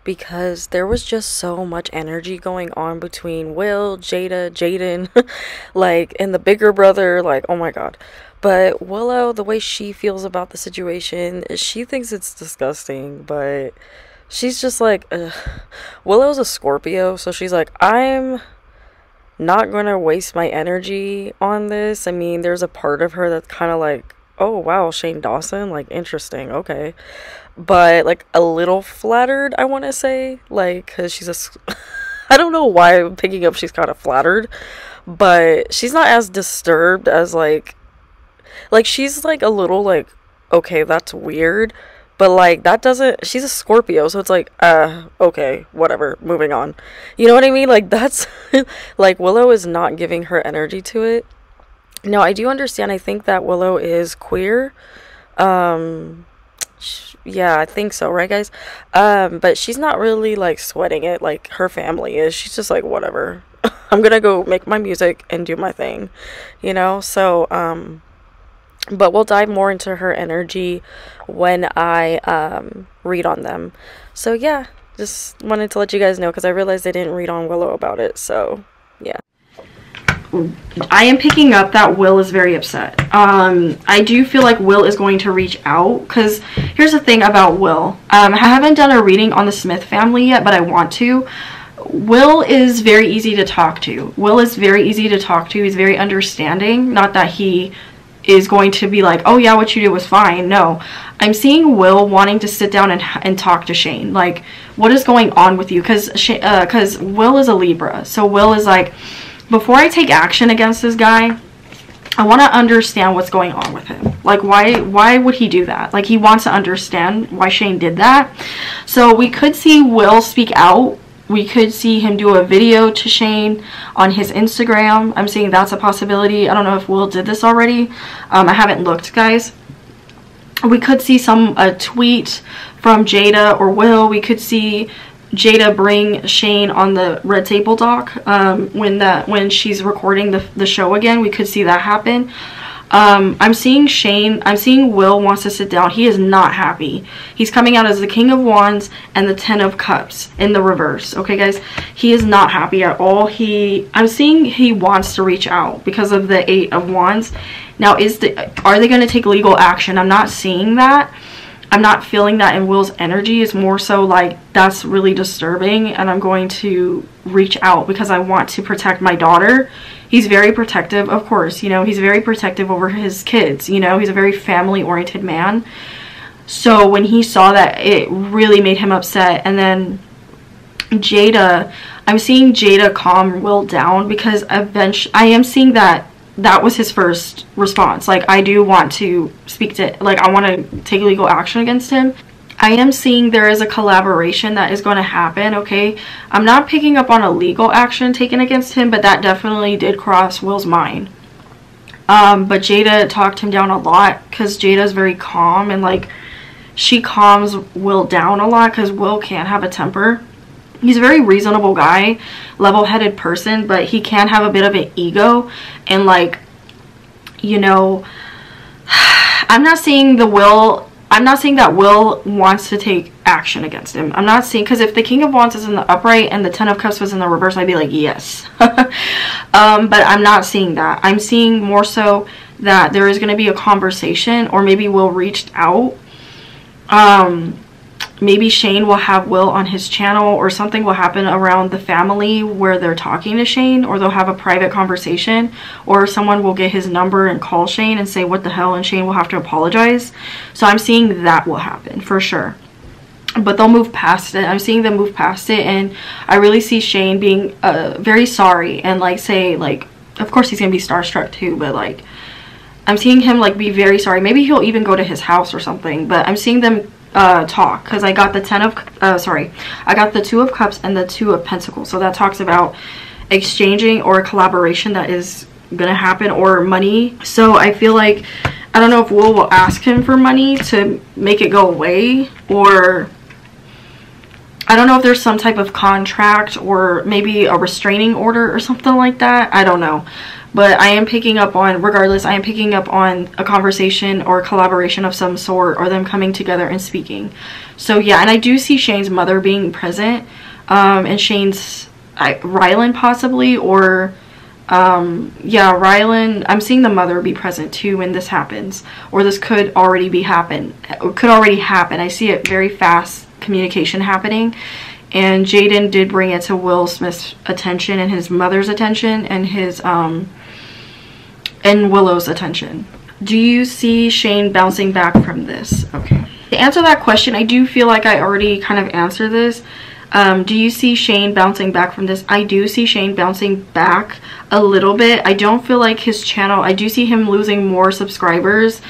because there was just so much energy going on between Will, Jada, Jaden, like, and the bigger brother. Like, oh my god. But Willow, the way she feels about the situation, she thinks it's disgusting, but she's just like, Ugh. Willow's a Scorpio, so she's like, I'm not gonna waste my energy on this. I mean, there's a part of her that's kind of like, oh wow, Shane Dawson, like interesting, okay, but like a little flattered, I want to say, like, cause she's a, I don't know why I'm picking up she's kind of flattered, but she's not as disturbed as like like she's like a little like okay, that's weird, but like that doesn't she's a Scorpio, so it's like uh okay, whatever, moving on. You know what I mean? Like that's like Willow is not giving her energy to it. Now, I do understand. I think that Willow is queer. Um yeah, I think so, right guys? Um but she's not really like sweating it like her family is. She's just like whatever. I'm going to go make my music and do my thing. You know? So um but we'll dive more into her energy when I um, read on them. So yeah, just wanted to let you guys know because I realized I didn't read on Willow about it. So yeah. I am picking up that Will is very upset. Um, I do feel like Will is going to reach out because here's the thing about Will. Um, I haven't done a reading on the Smith family yet, but I want to. Will is very easy to talk to. Will is very easy to talk to. He's very understanding. Not that he is going to be like, oh yeah, what you did was fine. No, I'm seeing Will wanting to sit down and, and talk to Shane. Like, what is going on with you? Because because uh, Will is a Libra, so Will is like, before I take action against this guy, I want to understand what's going on with him. Like, why why would he do that? Like, he wants to understand why Shane did that. So we could see Will speak out we could see him do a video to Shane on his Instagram. I'm seeing that's a possibility. I don't know if Will did this already. Um, I haven't looked, guys. We could see some a tweet from Jada or Will. We could see Jada bring Shane on the Red Table Talk um, when that when she's recording the the show again. We could see that happen. Um, I'm seeing Shane, I'm seeing Will wants to sit down. He is not happy. He's coming out as the King of Wands and the Ten of Cups in the reverse. Okay, guys? He is not happy at all. He, I'm seeing he wants to reach out because of the Eight of Wands. Now, is the, are they going to take legal action? I'm not seeing that. I'm not feeling that in Will's energy. It's more so like that's really disturbing and I'm going to reach out because I want to protect my daughter he's very protective, of course, you know, he's very protective over his kids, you know, he's a very family oriented man. So when he saw that, it really made him upset. And then Jada, I'm seeing Jada calm Will down because eventually I am seeing that that was his first response. Like, I do want to speak to, like, I want to take legal action against him. I am seeing there is a collaboration that is going to happen, okay? I'm not picking up on a legal action taken against him, but that definitely did cross Will's mind. Um, but Jada talked him down a lot because Jada is very calm and like she calms Will down a lot because Will can't have a temper. He's a very reasonable guy, level-headed person, but he can have a bit of an ego and like, you know, I'm not seeing the Will I'm not saying that Will wants to take action against him. I'm not saying, because if the King of Wands is in the upright and the Ten of Cups was in the reverse, I'd be like, yes. um, but I'm not seeing that. I'm seeing more so that there is going to be a conversation or maybe Will reached out. Um, maybe Shane will have Will on his channel or something will happen around the family where they're talking to Shane or they'll have a private conversation or someone will get his number and call Shane and say what the hell and Shane will have to apologize. So I'm seeing that will happen for sure. But they'll move past it. I'm seeing them move past it and I really see Shane being uh, very sorry and like say like of course he's going to be starstruck too but like I'm seeing him like be very sorry. Maybe he'll even go to his house or something. But I'm seeing them uh, talk because I got the 10 of, uh, sorry, I got the 2 of Cups and the 2 of Pentacles. So that talks about exchanging or collaboration that is gonna happen or money. So I feel like I don't know if Will will ask him for money to make it go away or I don't know if there's some type of contract or maybe a restraining order or something like that. I don't know. But I am picking up on, regardless, I am picking up on a conversation or collaboration of some sort or them coming together and speaking. So yeah, and I do see Shane's mother being present um, and Shane's, I, Ryland possibly, or um, yeah, Ryland, I'm seeing the mother be present too when this happens. Or this could already be happen, could already happen. I see it very fast communication happening and Jaden did bring it to Will Smith's attention and his mother's attention and his um and Willow's attention. Do you see Shane bouncing back from this? Okay. To answer that question, I do feel like I already kind of answered this. Um, do you see Shane bouncing back from this? I do see Shane bouncing back a little bit. I don't feel like his channel, I do see him losing more subscribers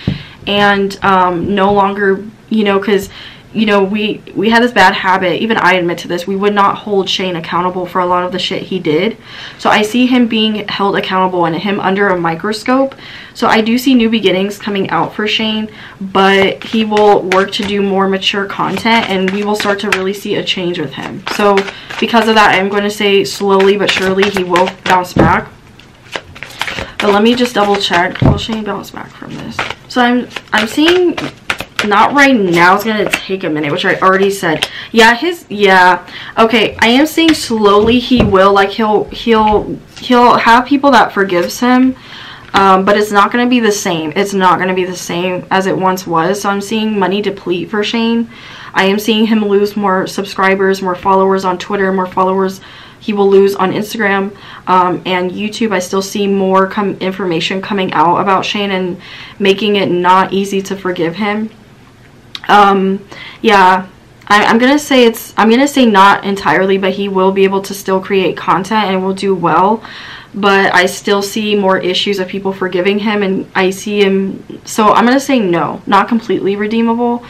and um, no longer, you know, because you know, we we had this bad habit, even I admit to this, we would not hold Shane accountable for a lot of the shit he did. So I see him being held accountable and him under a microscope. So I do see new beginnings coming out for Shane, but he will work to do more mature content and we will start to really see a change with him. So because of that, I'm going to say slowly but surely he will bounce back. But let me just double check. Will Shane bounce back from this? So I'm I'm seeing not right now it's gonna take a minute which i already said. Yeah his yeah. Okay i am saying slowly he will like he'll he'll he'll have people that forgives him um, but it's not going to be the same. It's not going to be the same as it once was so i'm seeing money deplete for shane. I am seeing him lose more subscribers more followers on twitter more followers he will lose on Instagram um, and YouTube. I still see more com information coming out about Shane and making it not easy to forgive him um, yeah, I, I'm gonna say it's, I'm gonna say not entirely, but he will be able to still create content and will do well. But I still see more issues of people forgiving him, and I see him. So I'm gonna say no, not completely redeemable,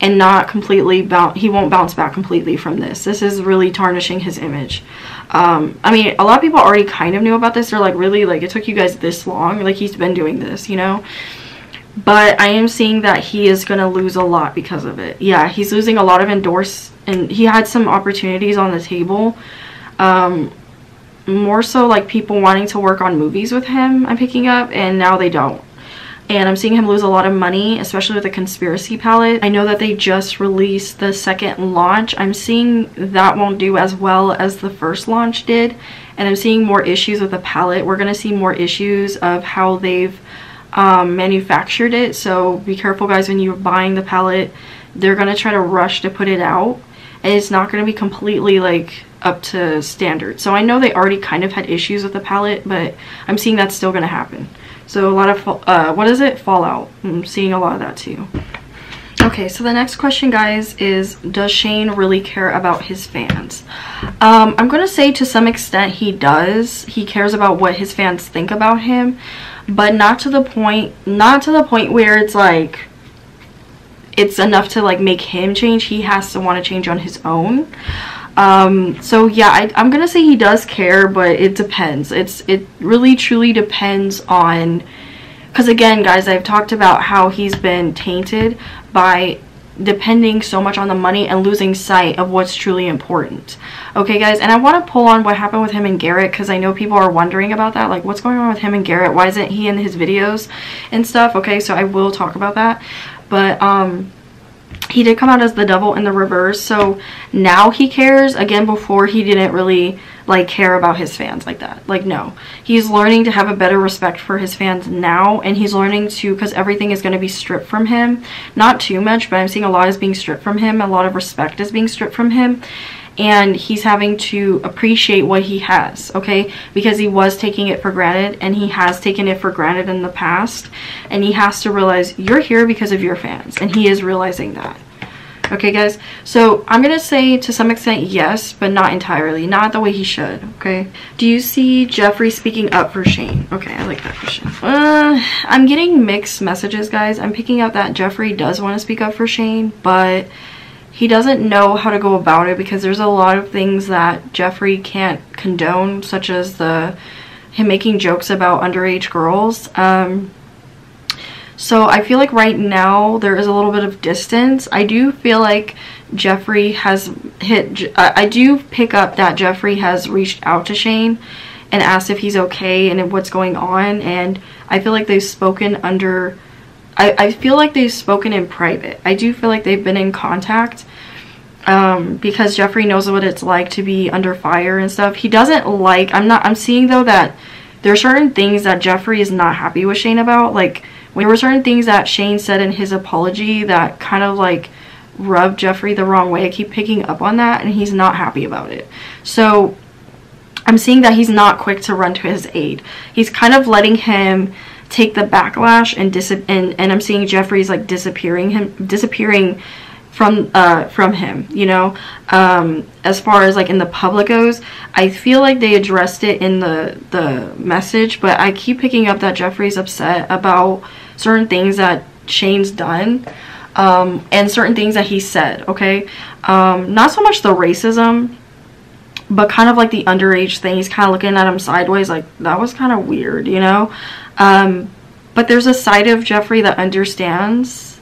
and not completely bounce. He won't bounce back completely from this. This is really tarnishing his image. Um, I mean, a lot of people already kind of knew about this. They're like, really, like it took you guys this long. Like he's been doing this, you know but I am seeing that he is going to lose a lot because of it. Yeah, he's losing a lot of endorse and he had some opportunities on the table. Um, more so like people wanting to work on movies with him I'm picking up and now they don't. And I'm seeing him lose a lot of money, especially with the conspiracy palette. I know that they just released the second launch. I'm seeing that won't do as well as the first launch did. And I'm seeing more issues with the palette. We're going to see more issues of how they've um, manufactured it. So be careful guys when you're buying the palette. They're to try to rush to put it out. And it's not to be completely like up to standard. So I know they already kind of had issues with the palette, but I'm seeing that's still to happen. So a lot of, uh, what is it? Fallout. I'm seeing a lot of that too. Okay, so the next question, guys, is does Shane really care about his fans? Um, I'm to say to some extent he does. He cares about what his fans think about him but not to the point not to the point where it's like it's enough to like make him change. He has to want to change on his own. Um so yeah I, i'm gonna say he does care but it depends. It's it really truly depends on because again guys i've talked about how he's been tainted by depending so much on the money and losing sight of what's truly important. Okay, guys, and I want to pull on what happened with him and Garrett because I know people are wondering about that. Like, what's going on with him and Garrett? Why isn't he in his videos and stuff? Okay, so I will talk about that. But, um, he did come out as the devil in the reverse so now he cares again before he didn't really like care about his fans like that like no. He's learning to have a better respect for his fans now and he's learning to because everything is going to be stripped from him. Not too much but i'm seeing a lot is being stripped from him a lot of respect is being stripped from him and he's having to appreciate what he has okay? Because he was taking it for granted and he has taken it for granted in the past and he has to realize you're here because of your fans and he is realizing that okay guys. So i'm gonna say to some extent yes but not entirely. Not the way he should okay? Do you see jeffree speaking up for shane? Okay i like that question. Uh i'm getting mixed messages guys. I'm picking up that jeffree does want to speak up for shane but he doesn't know how to go about it because there's a lot of things that Jeffree can't condone, such as the him making jokes about underage girls. Um, So I feel like right now there is a little bit of distance. I do feel like Jeffree has hit, I do pick up that Jeffree has reached out to Shane and asked if he's okay and what's going on. And I feel like they've spoken under, I, I feel like they've spoken in private. I do feel like they've been in contact um, because Jeffree knows what it's like to be under fire and stuff. He doesn't like, I'm not, I'm seeing though that there are certain things that Jeffree is not happy with Shane about. Like, there were certain things that Shane said in his apology that kind of like rubbed Jeffree the wrong way. I keep picking up on that and he's not happy about it. So I'm seeing that he's not quick to run to his aid. He's kind of letting him take the backlash and dis and, and I'm seeing Jeffree's like disappearing him disappearing from uh from him you know um as far as like in the public goes i feel like they addressed it in the the message but i keep picking up that Jeffree's upset about certain things that shane's done um and certain things that he said okay? Um not so much the racism but kind of like the underage thing he's kind of looking at him sideways like that was kind of weird you know? Um but there's a side of jeffree that understands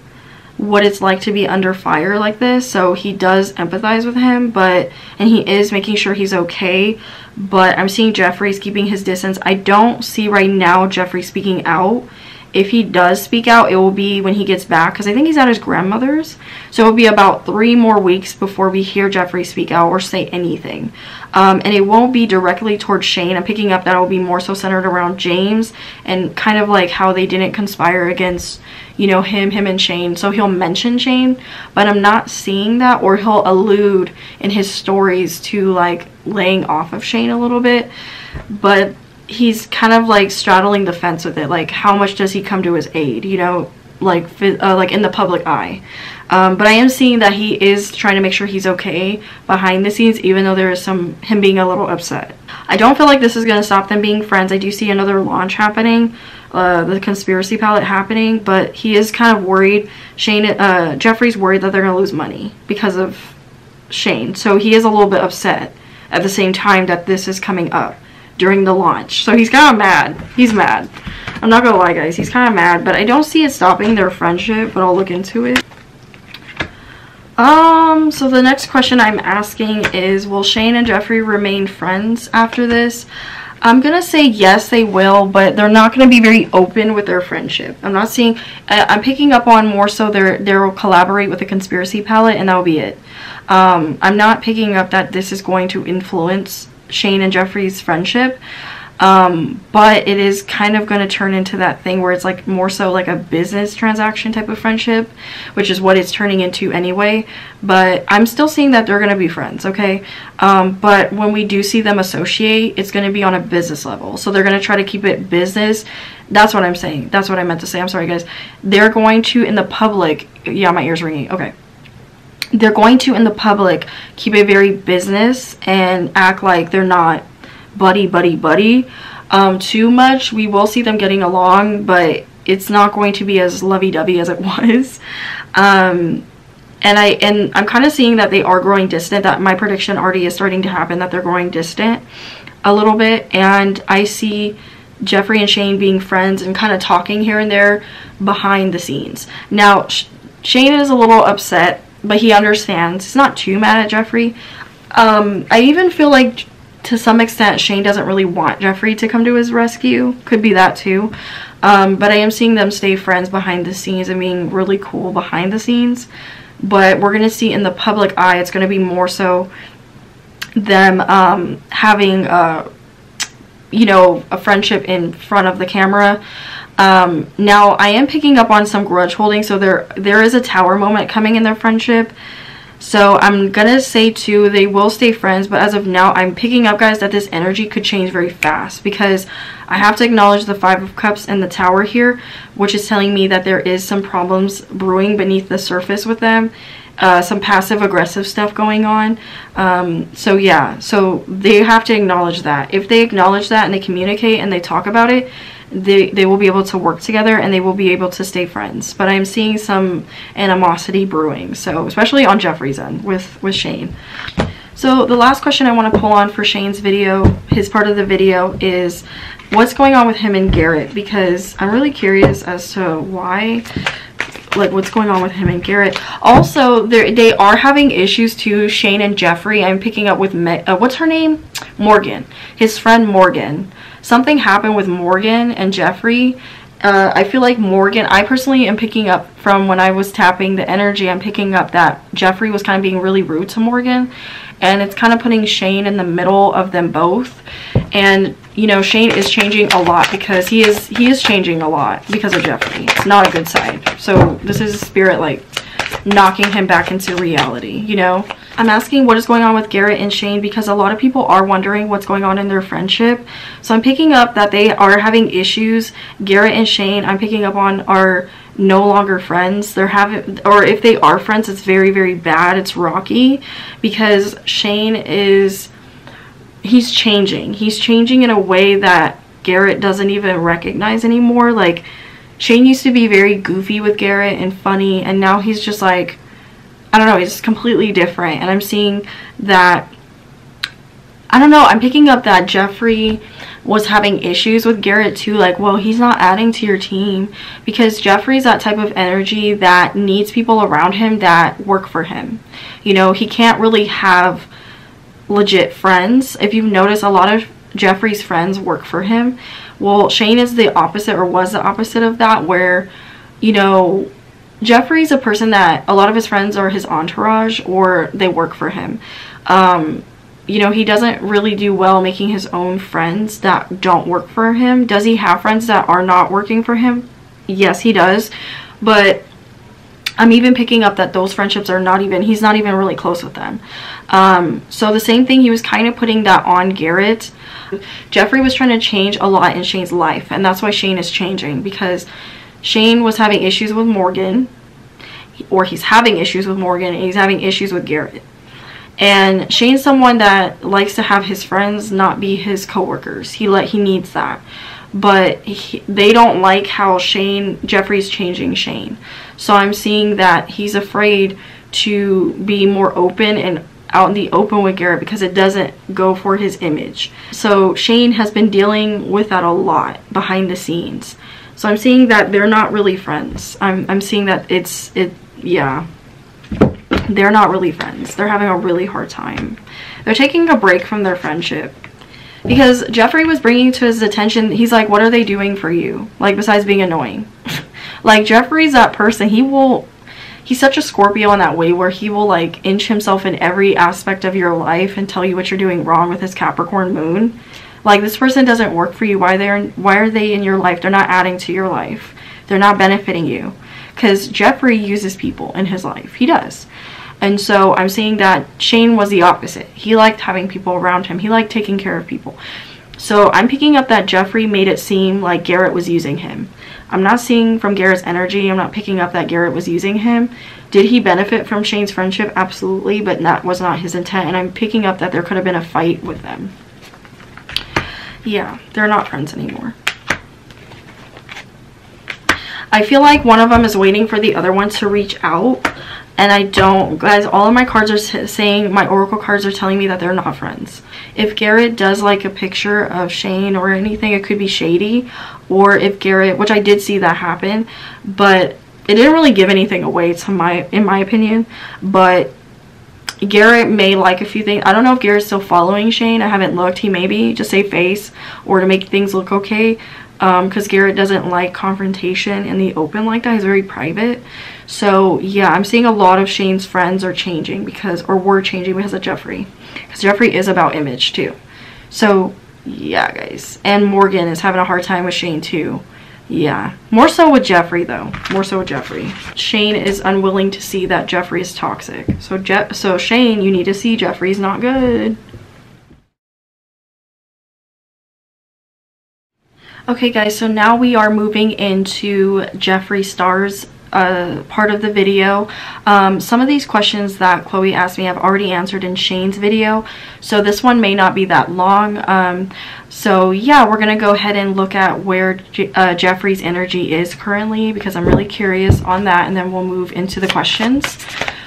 what it's like to be under fire like this so he does empathize with him but and he is making sure he's okay but i'm seeing jeffree's keeping his distance. I don't see right now jeffree speaking out if he does speak out, it will be when he gets back because I think he's at his grandmother's. So it will be about three more weeks before we hear Jeffree speak out or say anything. Um, and it won't be directly towards Shane. I'm picking up that it will be more so centered around James and kind of like how they didn't conspire against, you know, him, him and Shane. So he'll mention Shane, but I'm not seeing that or he'll allude in his stories to like laying off of Shane a little bit. But he's kind of like straddling the fence with it. Like, how much does he come to his aid? You know, like uh, like in the public eye. Um, but I am seeing that he is trying to make sure he's okay behind the scenes, even though there is some him being a little upset. I don't feel like this is gonna stop them being friends. I do see another launch happening, uh, the conspiracy palette happening, but he is kind of worried. Shane, uh, Jeffree's worried that they're gonna lose money because of Shane, so he is a little bit upset at the same time that this is coming up during the launch. So he's kind of mad. He's mad. I'm not gonna lie, guys. He's kind of mad, but I don't see it stopping their friendship, but I'll look into it. Um, so the next question I'm asking is, will Shane and Jeffree remain friends after this? I'm gonna say yes, they will, but they're not gonna be very open with their friendship. I'm not seeing. I'm picking up on more so they're they'll collaborate with the conspiracy palette, and that'll be it. Um, I'm not picking up that this is going to influence Shane and Jeffree's friendship. Um, but it is kind of going to turn into that thing where it's like more so like a business transaction type of friendship, which is what it's turning into anyway. But I'm still seeing that they're going to be friends, okay? Um, but when we do see them associate, it's going to be on a business level. So they're going to try to keep it business. That's what I'm saying. That's what I meant to say. I'm sorry, guys. They're going to, in the public, yeah, my ear's ringing. Okay they're going to in the public keep it very business and act like they're not buddy buddy buddy. Um, too much we will see them getting along but it's not going to be as lovey-dovey as it was. Um, and I and I'm kind of seeing that they are growing distant that my prediction already is starting to happen that they're growing distant a little bit. And I see Jeffree and Shane being friends and kind of talking here and there behind the scenes. Now Shane is a little upset but he understands. He's not too mad at Jeffree. Um, I even feel like to some extent Shane doesn't really want Jeffree to come to his rescue. Could be that too. Um, but I am seeing them stay friends behind the scenes and being really cool behind the scenes. But we're going to see in the public eye, it's going to be more so them um, having, uh, you know, a friendship in front of the camera. Um, now I am picking up on some grudge holding, so there there is a tower moment coming in their friendship. So I'm gonna say too, they will stay friends, but as of now, I'm picking up, guys, that this energy could change very fast because I have to acknowledge the Five of Cups and the Tower here, which is telling me that there is some problems brewing beneath the surface with them. Uh, some passive aggressive stuff going on. Um, so yeah, so they have to acknowledge that. If they acknowledge that and they communicate and they talk about it, they, they will be able to work together and they will be able to stay friends. But I'm seeing some animosity brewing, so especially on Jeffree's end with, with Shane. So the last question I want to pull on for Shane's video, his part of the video, is what's going on with him and Garrett because I'm really curious as to why like what's going on with him and Garrett. Also, they are having issues too. Shane and Jeffree. I'm picking up with Me uh, what's her name? Morgan. His friend Morgan. Something happened with Morgan and Jeffree. Uh, I feel like Morgan, I personally am picking up from when I was tapping the energy, I'm picking up that Jeffree was kind of being really rude to Morgan. And it's kind of putting Shane in the middle of them both. And, you know, Shane is changing a lot because he is he is changing a lot because of Jeffree. It's not a good side. So this is spirit like knocking him back into reality, you know? I'm asking what is going on with Garrett and Shane because a lot of people are wondering what's going on in their friendship. So I'm picking up that they are having issues. Garrett and Shane, I'm picking up on are no longer friends. They're having, or if they are friends, it's very, very bad. It's rocky because Shane is, he's changing. He's changing in a way that Garrett doesn't even recognize anymore. Like, Shane used to be very goofy with Garrett and funny, and now he's just like, I don't know, he's completely different. And I'm seeing that, I don't know, I'm picking up that Jeffree was having issues with Garrett too. Like, well, he's not adding to your team because Jeffree's that type of energy that needs people around him that work for him. You know, he can't really have legit friends. If you've noticed, a lot of Jeffree's friends work for him. Well, Shane is the opposite or was the opposite of that where, you know, Jeffree's a person that a lot of his friends are his entourage or they work for him. Um, you know, he doesn't really do well making his own friends that don't work for him. Does he have friends that are not working for him? Yes, he does. But I'm even picking up that those friendships are not even, he's not even really close with them. Um, so the same thing, he was kind of putting that on Garrett. Jeffree was trying to change a lot in Shane's life, and that's why Shane is changing because Shane was having issues with Morgan, or he's having issues with Morgan, and he's having issues with Garrett. And Shane's someone that likes to have his friends not be his coworkers. He let he needs that. But he, they don't like how Shane Jeffree's changing Shane. So I'm seeing that he's afraid to be more open and out in the open with Garrett because it doesn't go for his image. So Shane has been dealing with that a lot behind the scenes. So I'm seeing that they're not really friends. I'm I'm seeing that it's it yeah they're not really friends. They're having a really hard time. They're taking a break from their friendship. Because Jeffree was bringing to his attention, he's like, what are they doing for you? Like, besides being annoying. like, Jeffree's that person. He will, he's such a Scorpio in that way where he will, like, inch himself in every aspect of your life and tell you what you're doing wrong with his Capricorn moon. Like, this person doesn't work for you. Why, they're, why are they in your life? They're not adding to your life. They're not benefiting you. Because Jeffree uses people in his life. He does. And so I'm seeing that Shane was the opposite. He liked having people around him. He liked taking care of people. So I'm picking up that Jeffree made it seem like Garrett was using him. I'm not seeing from Garrett's energy, I'm not picking up that Garrett was using him. Did he benefit from Shane's friendship? Absolutely, but that was not his intent. And I'm picking up that there could have been a fight with them. Yeah, they're not friends anymore. I feel like one of them is waiting for the other one to reach out and I don't guys all of my cards are saying my oracle cards are telling me that they're not friends if Garrett does like a picture of Shane or anything it could be shady or if Garrett which I did see that happen but it didn't really give anything away to my in my opinion but Garrett may like a few things I don't know if Garrett's still following Shane I haven't looked he may be to save face or to make things look okay because um, Garrett doesn't like confrontation in the open like that. He's very private. So yeah, I'm seeing a lot of Shane's friends are changing because, or were changing because of Jeffree. Because Jeffree is about image too. So yeah, guys. And Morgan is having a hard time with Shane too. Yeah. More so with Jeffree though. More so with Jeffree. Shane is unwilling to see that Jeffree is toxic. So Je so Shane, you need to see Jeffree's not good. Okay guys, so now we are moving into Jeffree Star's uh, part of the video. Um, some of these questions that Chloe asked me I've already answered in Shane's video, so this one may not be that long. Um, so yeah, we're going to go ahead and look at where Je uh, Jeffree's energy is currently because I'm really curious on that and then we'll move into the questions.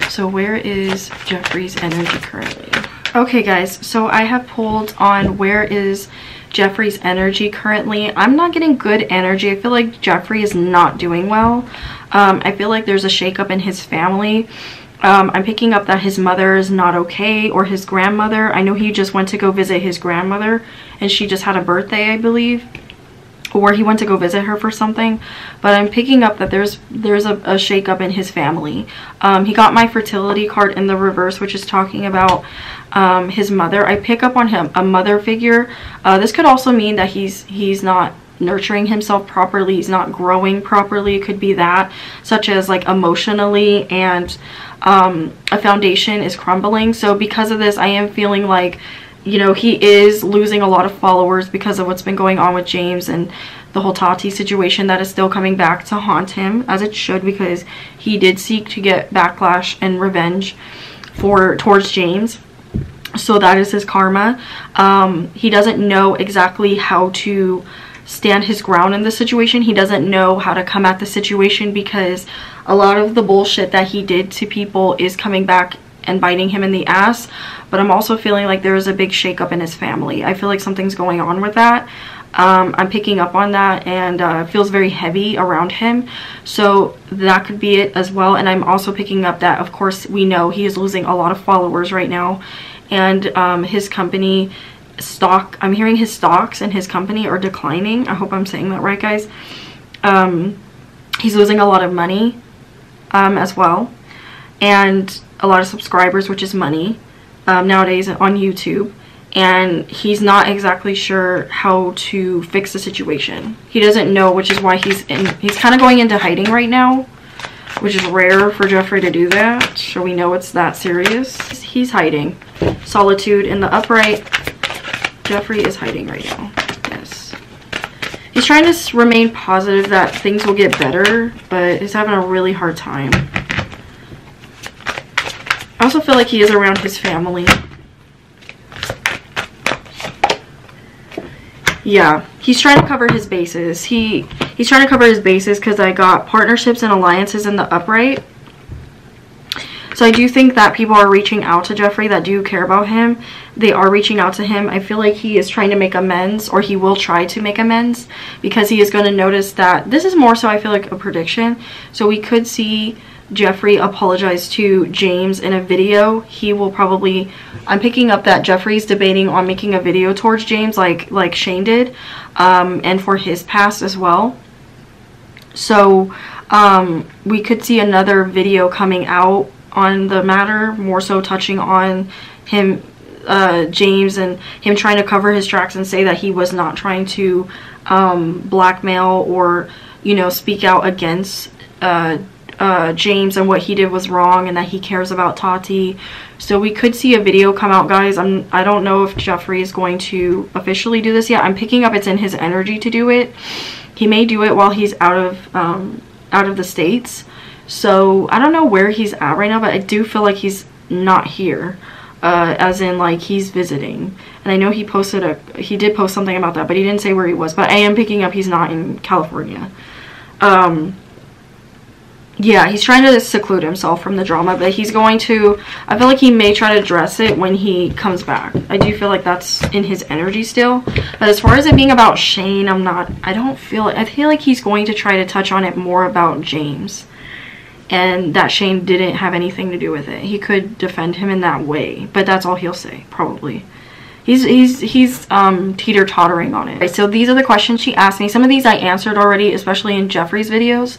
So where is Jeffree's energy currently? Okay guys, so I have pulled on where is Jeffree's energy currently. I'm not getting good energy. I feel like Jeffree is not doing well. Um, I feel like there's a shakeup in his family. Um, I'm picking up that his mother is not okay or his grandmother. I know he just went to go visit his grandmother and she just had a birthday, I believe. Or he went to go visit her for something. But I'm picking up that there's there's a, a shakeup in his family. Um, he got my fertility card in the reverse, which is talking about um, his mother. I pick up on him a mother figure. Uh, this could also mean that he's he's not nurturing himself properly he's not growing properly it could be that such as like emotionally and um, a foundation is crumbling. So because of this i am feeling like you know he is losing a lot of followers because of what's been going on with james and the whole tati situation that is still coming back to haunt him as it should because he did seek to get backlash and revenge for towards james. So that is his karma. Um, he doesn't know exactly how to stand his ground in the situation. He doesn't know how to come at the situation because a lot of the bullshit that he did to people is coming back and biting him in the ass. But i'm also feeling like there is a big shakeup in his family. I feel like something's going on with that. Um, I'm picking up on that and uh, feels very heavy around him. So that could be it as well. And I'm also picking up that, of course, we know he is losing a lot of followers right now. And um, his company stock i'm hearing his stocks and his company are declining. I hope i'm saying that right guys. Um, he's losing a lot of money um, as well and a lot of subscribers which is money um, nowadays on youtube and he's not exactly sure how to fix the situation. He doesn't know which is why he's in he's kind of going into hiding right now which is rare for jeffree to do that so we know it's that serious. He's hiding. Solitude in the upright. Jeffree is hiding right now. Yes. He's trying to remain positive that things will get better, but he's having a really hard time. I also feel like he is around his family. Yeah, he's trying to cover his bases. He he's trying to cover his bases because I got partnerships and alliances in the upright. So I do think that people are reaching out to Jeffree that do care about him. They are reaching out to him. I feel like he is trying to make amends or he will try to make amends because he is going to notice that this is more so I feel like a prediction. So we could see Jeffree apologize to James in a video. He will probably I'm picking up that Jeffree's debating on making a video towards James like like Shane did um, and for his past as well. So um, we could see another video coming out on the matter, more so touching on him, uh, James, and him trying to cover his tracks and say that he was not trying to um, blackmail or, you know, speak out against uh, uh, James and what he did was wrong and that he cares about Tati. So we could see a video come out, guys. I'm, I don't know if Jeffree is going to officially do this yet. I'm picking up it's in his energy to do it. He may do it while he's out of um, out of the states. So I don't know where he's at right now, but I do feel like he's not here. Uh, as in like he's visiting. And I know he posted a he did post something about that but he didn't say where he was. But I am picking up he's not in California. Um yeah he's trying to seclude himself from the drama but he's going to I feel like he may try to address it when he comes back. I do feel like that's in his energy still. But as far as it being about Shane I'm not I don't feel I feel like he's going to try to touch on it more about James and that Shane didn't have anything to do with it. He could defend him in that way, but that's all he'll say, probably. He's he's he's um, teeter tottering on it. So these are the questions she asked me. Some of these I answered already, especially in Jeffree's videos.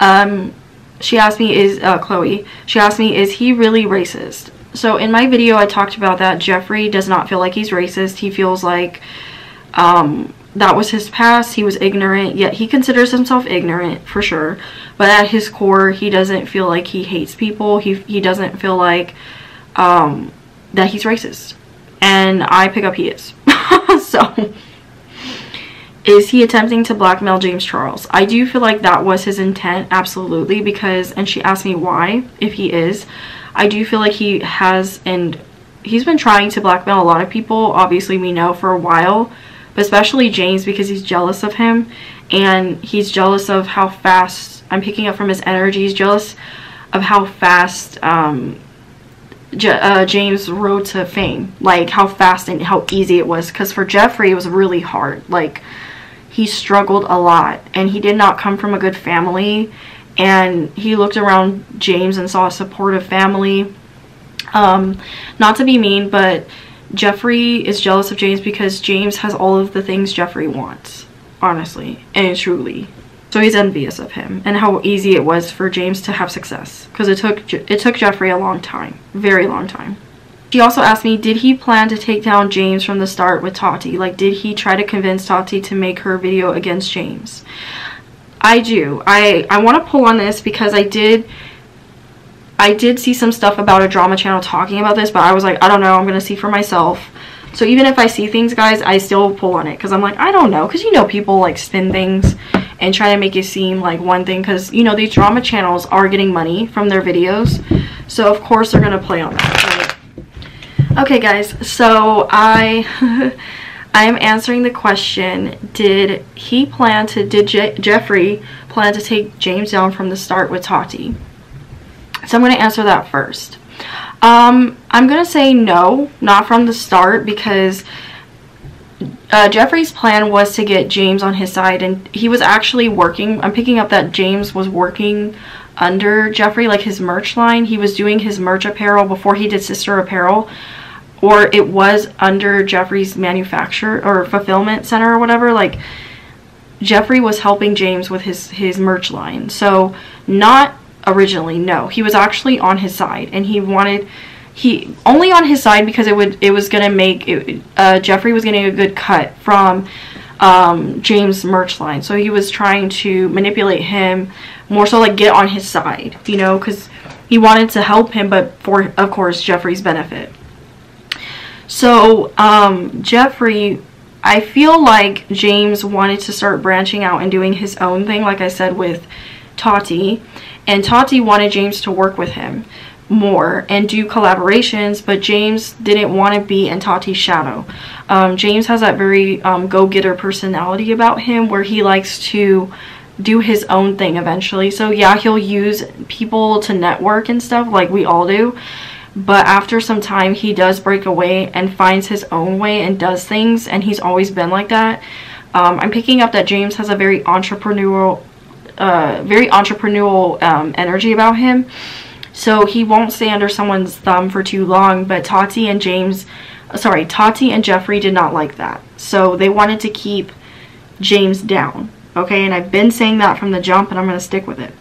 Um, she asked me, is uh, Chloe? She asked me, is he really racist? So in my video, I talked about that Jeffree does not feel like he's racist. He feels like um, that was his past. He was ignorant, yet he considers himself ignorant for sure. But at his core, he doesn't feel like he hates people. He he doesn't feel like um, that he's racist. And I pick up he is. so is he attempting to blackmail James Charles? I do feel like that was his intent, absolutely, because, and she asked me why, if he is. I do feel like he has, and he's been trying to blackmail a lot of people, obviously we know, for a while but especially James because he's jealous of him and he's jealous of how fast I'm picking up from his energy. He's jealous of how fast um, uh, James' road to fame, like how fast and how easy it was. Because for Jeffree, it was really hard. Like he struggled a lot, and he did not come from a good family. And he looked around James and saw a supportive family. Um, not to be mean, but Jeffree is jealous of James because James has all of the things Jeffree wants, honestly and truly. So he's envious of him and how easy it was for James to have success because it took it took Jeffree a long time, very long time. She also asked me, did he plan to take down James from the start with Tati? Like, did he try to convince Tati to make her video against James? I do. I I want to pull on this because I did I did see some stuff about a drama channel talking about this, but I was like, I don't know, I'm going to see for myself. So even if I see things, guys, I still pull on it because I'm like, I don't know. Because you know people like spin things and try to make it seem like one thing because, you know, these drama channels are getting money from their videos. So of course they're going to play on that. Right? Okay, guys, so I... I am answering the question, did he plan to, did Je Jeffree plan to take James down from the start with Tati? So I'm going to answer that first. Um, I'm going to say no, not from the start because uh, Jeffree's plan was to get James on his side and he was actually working. I'm picking up that James was working under Jeffree, like his merch line. He was doing his merch apparel before he did sister apparel or it was under Jeffree's manufacture or fulfillment center or whatever. Like Jeffree was helping James with his, his merch line. So not originally. No, he was actually on his side, and he wanted he only on his side because it would it was gonna make it, uh, Jeffree was getting a good cut from um, James' merch line, so he was trying to manipulate him more so like get on his side, you know, because he wanted to help him, but for of course Jeffree's benefit. So um, Jeffree I feel like James wanted to start branching out and doing his own thing, like I said with Tati. And Tati wanted James to work with him more and do collaborations, but James didn't want to be in Tati's shadow. Um, James has that very um, go-getter personality about him where he likes to do his own thing eventually. So yeah, he'll use people to network and stuff like we all do. But after some time, he does break away and finds his own way and does things. And he's always been like that. Um, I'm picking up that James has a very entrepreneurial uh, very entrepreneurial um, energy about him. So he won't stay under someone's thumb for too long. But Tati and James, sorry, Tati and Jeffree did not like that. So they wanted to keep James down. Okay, and I've been saying that from the jump and I'm going to stick with it.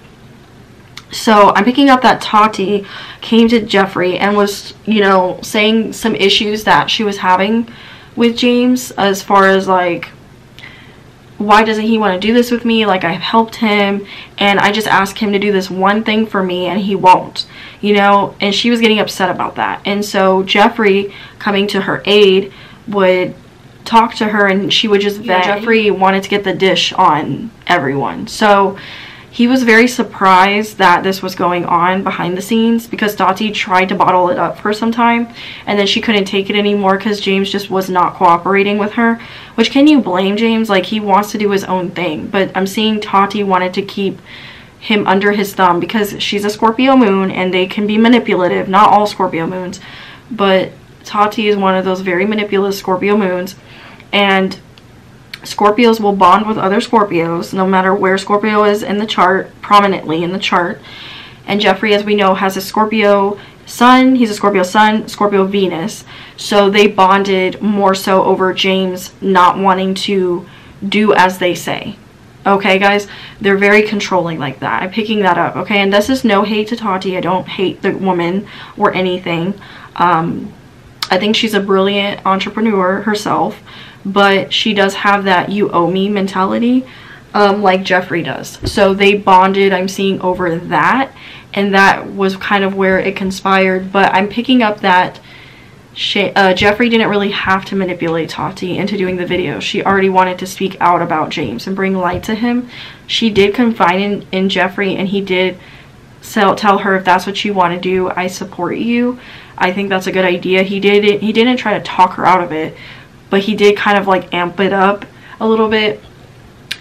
So I'm picking up that Tati came to Jeffree and was, you know, saying some issues that she was having with James as far as like why doesn't he want to do this with me? Like I've helped him and I just ask him to do this one thing for me and he won't, you know, and she was getting upset about that. And so Jeffree coming to her aid would talk to her and she would just vent. Jeffree wanted to get the dish on everyone. So he was very surprised that this was going on behind the scenes because Tati tried to bottle it up for some time and then she couldn't take it anymore because James just was not cooperating with her. Which can you blame James? Like he wants to do his own thing. But I'm seeing Tati wanted to keep him under his thumb because she's a Scorpio moon and they can be manipulative. Not all Scorpio moons. But Tati is one of those very manipulative Scorpio moons. And Scorpios will bond with other Scorpios no matter where Scorpio is in the chart, prominently in the chart. And Jeffree, as we know, has a Scorpio sun. He's a Scorpio sun, Scorpio Venus. So they bonded more so over James not wanting to do as they say. Okay, guys? They're very controlling like that. I'm picking that up, okay? And this is no hate to Tati. I don't hate the woman or anything. Um, I think she's a brilliant entrepreneur herself but she does have that you owe me mentality um, like Jeffree does. So they bonded, I'm seeing over that, and that was kind of where it conspired. But I'm picking up that she, uh, Jeffree didn't really have to manipulate Tati into doing the video. She already wanted to speak out about James and bring light to him. She did confide in, in Jeffree, and he did sell, tell her if that's what you want to do, I support you. I think that's a good idea. He did it. He didn't try to talk her out of it, but he did kind of like amp it up a little bit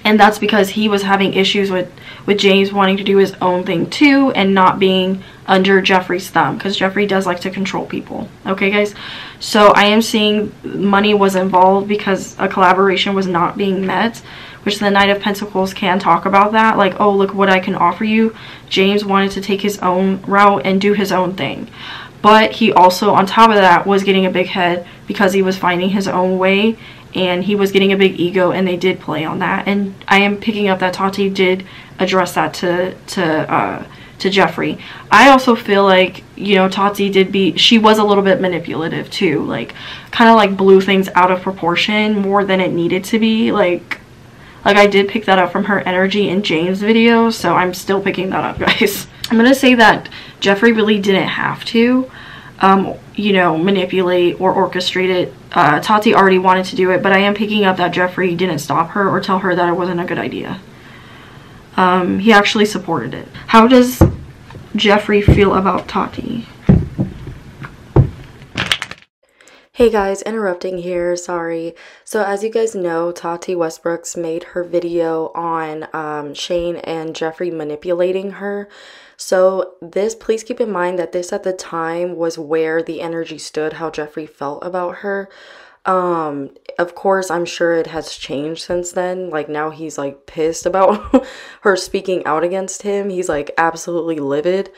and that's because he was having issues with with James wanting to do his own thing too and not being under Jeffree's thumb because Jeffree does like to control people. Okay, guys? So I am seeing money was involved because a collaboration was not being met, which the Knight of Pentacles can talk about that. Like, oh, look what I can offer you. James wanted to take his own route and do his own thing. But he also, on top of that, was getting a big head because he was finding his own way and he was getting a big ego and they did play on that. And I am picking up that Tati did address that to, to, uh, to Jeffree. I also feel like, you know, Tati did be, she was a little bit manipulative too. Like, kind of like blew things out of proportion more than it needed to be. Like, like I did pick that up from her energy in James' video, so I'm still picking that up, guys. I'm going to say that Jeffree really didn't have to, um, you know, manipulate or orchestrate it. Uh, Tati already wanted to do it, but I am picking up that Jeffree didn't stop her or tell her that it wasn't a good idea. Um, he actually supported it. How does Jeffree feel about Tati? Hey guys, interrupting here, sorry. So as you guys know, Tati Westbrooks made her video on um, Shane and Jeffree manipulating her. So this, please keep in mind that this at the time was where the energy stood, how Jeffree felt about her. Um, of course, I'm sure it has changed since then. Like now he's like pissed about her speaking out against him. He's like absolutely livid.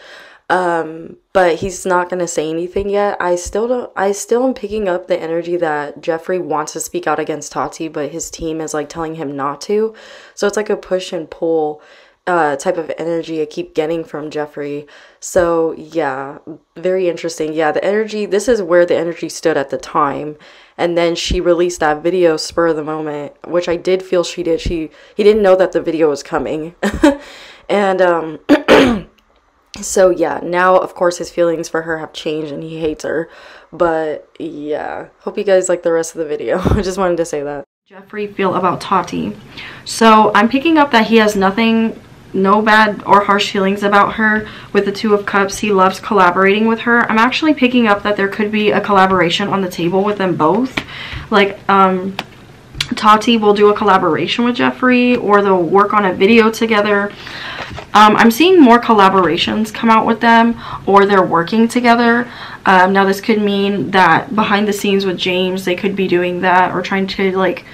Um, but he's not going to say anything yet. I still don't I still am picking up the energy that Jeffree wants to speak out against Tati, but his team is like telling him not to. So it's like a push and pull uh, type of energy I keep getting from Jeffree. So yeah, very interesting. Yeah, the energy, this is where the energy stood at the time. And then she released that video spur of the moment, which I did feel she did. She he didn't know that the video was coming. and um so yeah, now of course his feelings for her have changed and he hates her. But yeah, hope you guys like the rest of the video. I just wanted to say that. Jeffree feel about Tati. So I'm picking up that he has nothing no bad or harsh feelings about her with the Two of Cups. He loves collaborating with her. I'm actually picking up that there could be a collaboration on the table with them both. Like, um, Tati will do a collaboration with Jeffree or they'll work on a video together. Um, I'm seeing more collaborations come out with them or they're working together. Um, now this could mean that behind the scenes with James, they could be doing that or trying to like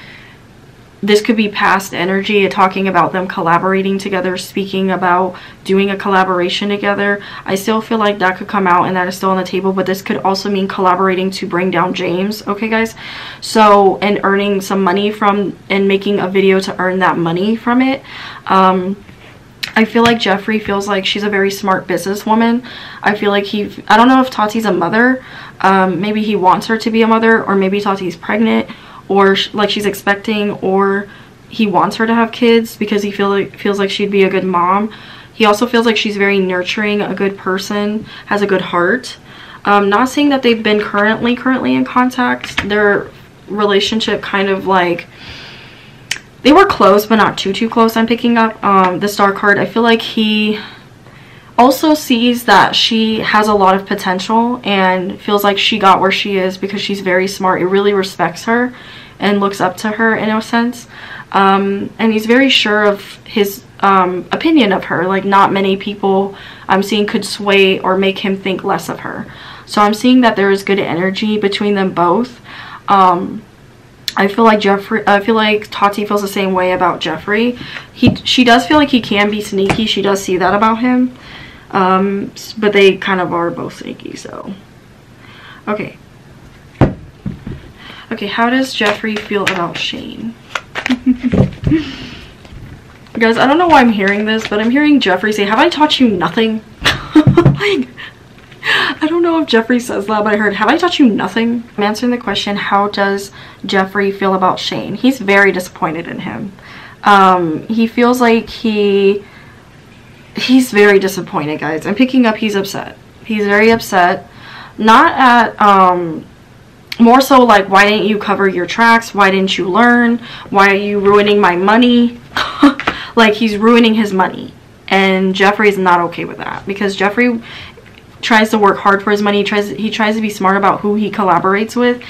this could be past energy talking about them collaborating together speaking about doing a collaboration together i still feel like that could come out and that is still on the table but this could also mean collaborating to bring down james okay guys so and earning some money from and making a video to earn that money from it um I feel like Jeffree feels like she's a very smart businesswoman. I feel like he, I don't know if Tati's a mother. Um, maybe he wants her to be a mother or maybe Tati's pregnant or like she's expecting or he wants her to have kids because he feel like, feels like she'd be a good mom. He also feels like she's very nurturing, a good person, has a good heart. Um, not saying that they've been currently currently in contact. Their relationship kind of like they were close but not too too close i'm picking up um, the star card i feel like he also sees that she has a lot of potential and feels like she got where she is because she's very smart. He really respects her and looks up to her in a sense. Um, and he's very sure of his um, opinion of her. Like not many people I'm seeing could sway or make him think less of her. So I'm seeing that there is good energy between them both. Um, I feel like Jeffree, I feel like Tati feels the same way about Jeffree. He, she does feel like he can be sneaky. She does see that about him. Um, but they kind of are both sneaky, so. Okay. Okay, how does Jeffree feel about Shane? Guys, I don't know why I'm hearing this, but I'm hearing Jeffree say, have I taught you nothing? like, I don't know if Jeffree says that, but I heard, have I taught you nothing? I'm answering the question, how does Jeffree feel about Shane? He's very disappointed in him. Um, he feels like he he's very disappointed, guys. I'm picking up he's upset. He's very upset. Not at, um, more so like, why didn't you cover your tracks? Why didn't you learn? Why are you ruining my money? like, he's ruining his money. And Jeffree's not okay with that because Jeffree tries to work hard for his money. He tries, he tries to be smart about who he collaborates with.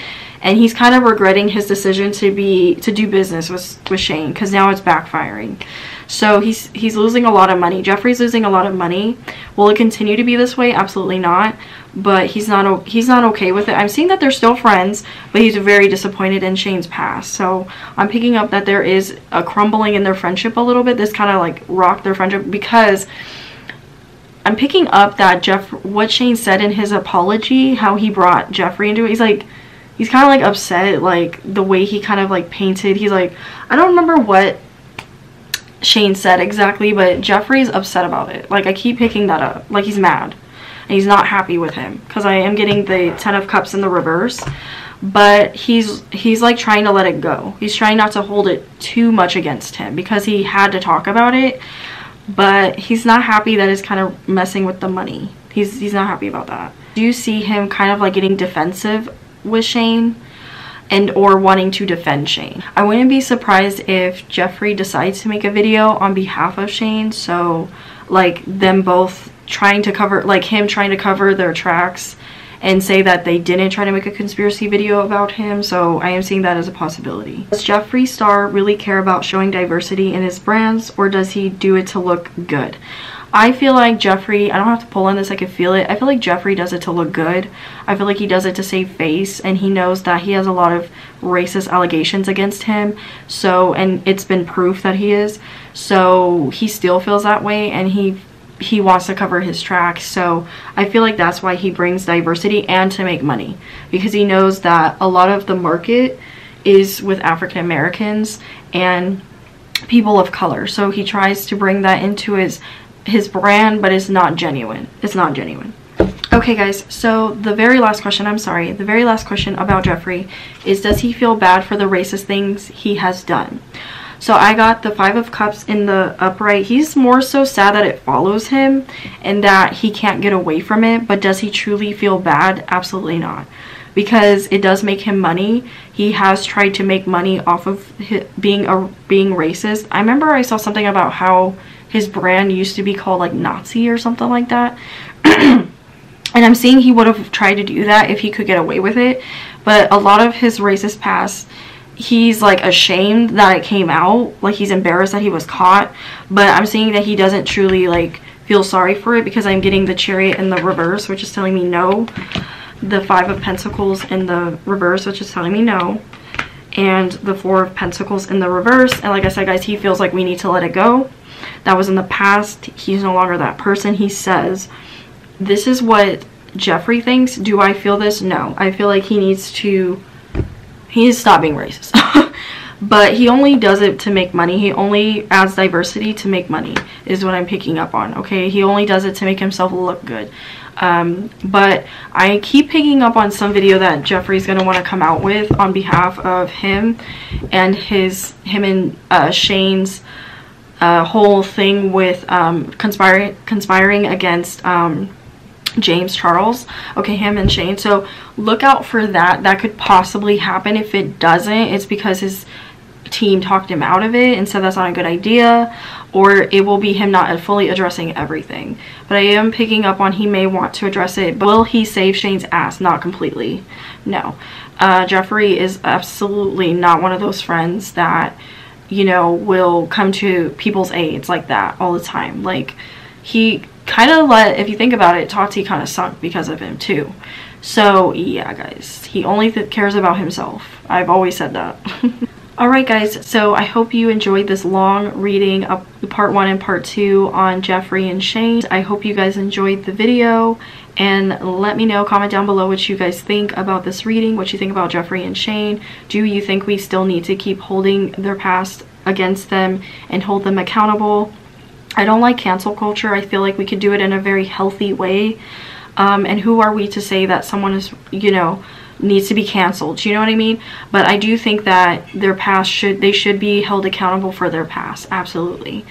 And he's kind of regretting his decision to be, to do business with, with Shane because now it's backfiring. So he's he's losing a lot of money. Jeffree's losing a lot of money. Will it continue to be this way? Absolutely not. But he's not he's not okay with it. I'm seeing that they're still friends, but he's very disappointed in Shane's past. So I'm picking up that there is a crumbling in their friendship a little bit. This kind of like rocked their friendship because I'm picking up that Jeff what Shane said in his apology, how he brought Jeffree into it. He's like he's kind of like upset like the way he kind of like painted. He's like I don't remember what Shane said exactly, but Jeffree's upset about it. Like, I keep picking that up. Like, he's mad. And he's not happy with him. Because I am getting the Ten of Cups in the reverse. But he's, he's like trying to let it go. He's trying not to hold it too much against him. Because he had to talk about it. But he's not happy that it's kind of messing with the money. He's, he's not happy about that. Do you see him kind of like getting defensive with Shane? And or wanting to defend Shane. I wouldn't be surprised if Jeffree decides to make a video on behalf of Shane. So like them both trying to cover, like him trying to cover their tracks and say that they didn't try to make a conspiracy video about him. So I am seeing that as a possibility. Does Jeffree Star really care about showing diversity in his brands or does he do it to look good? I feel like Jeffree, I don't have to pull on this, I can feel it. I feel like Jeffree does it to look good. I feel like he does it to save face and he knows that he has a lot of racist allegations against him. So, and it's been proof that he is. So he still feels that way and he he wants to cover his tracks. So I feel like that's why he brings diversity and to make money because he knows that a lot of the market is with African Americans and people of color. So he tries to bring that into his his brand, but it's not genuine. It's not genuine. Okay guys, so the very last question, I'm sorry, the very last question about Jeffree is does he feel bad for the racist things he has done? So I got the Five of Cups in the upright. He's more so sad that it follows him and that he can't get away from it. But does he truly feel bad? Absolutely not. Because it does make him money. He has tried to make money off of being a being racist. I remember I saw something about how his brand used to be called like Nazi or something like that. and I'm seeing he would have tried to do that if he could get away with it. But a lot of his racist past, he's like ashamed that it came out. Like he's embarrassed that he was caught. But I'm seeing that he doesn't truly like feel sorry for it because I'm getting the chariot in the reverse, which is telling me no. The five of pentacles in the reverse, which is telling me no. And the four of pentacles in the reverse. And like I said, guys, he feels like we need to let it go that was in the past. He's no longer that person. He says, this is what Jeffree thinks. Do I feel this? No. I feel like he needs to, he needs to stop being racist. but he only does it to make money. He only adds diversity to make money is what I'm picking up on, okay? He only does it to make himself look good. Um, but I keep picking up on some video that Jeffree's going to want to come out with on behalf of him and his, him and uh, Shane's uh, whole thing with um, conspiring conspiring against um, James Charles. Okay, him and Shane. So look out for that. That could possibly happen. If it doesn't, it's because his team talked him out of it and said that's not a good idea or it will be him not fully addressing everything but i am picking up on he may want to address it but will he save shane's ass not completely no uh, jeffree is absolutely not one of those friends that you know, will come to people's aids like that all the time. Like, he kind of let, if you think about it, Tati kind of sunk because of him too. So, yeah, guys, he only cares about himself. I've always said that. Alright guys, so I hope you enjoyed this long reading of part 1 and part 2 on Jeffree and Shane. I hope you guys enjoyed the video and let me know, comment down below what you guys think about this reading, what you think about jeffree and Shane. Do you think we still need to keep holding their past against them and hold them accountable? I don't like cancel culture. I feel like we could do it in a very healthy way. Um, and who are we to say that someone is, you know, needs to be canceled you know what i mean but i do think that their past should they should be held accountable for their past absolutely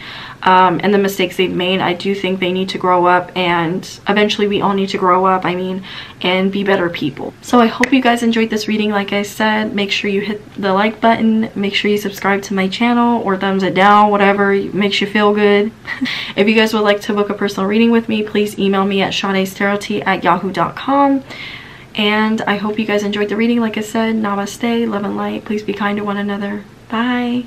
um, and the mistakes they've made i do think they need to grow up and eventually we all need to grow up i mean and be better people so i hope you guys enjoyed this reading like i said make sure you hit the like button make sure you subscribe to my channel or thumbs it down whatever makes you feel good if you guys would like to book a personal reading with me please email me at shadestarot at yahoo.com and I hope you guys enjoyed the reading. Like I said, namaste, love and light. Please be kind to one another. Bye.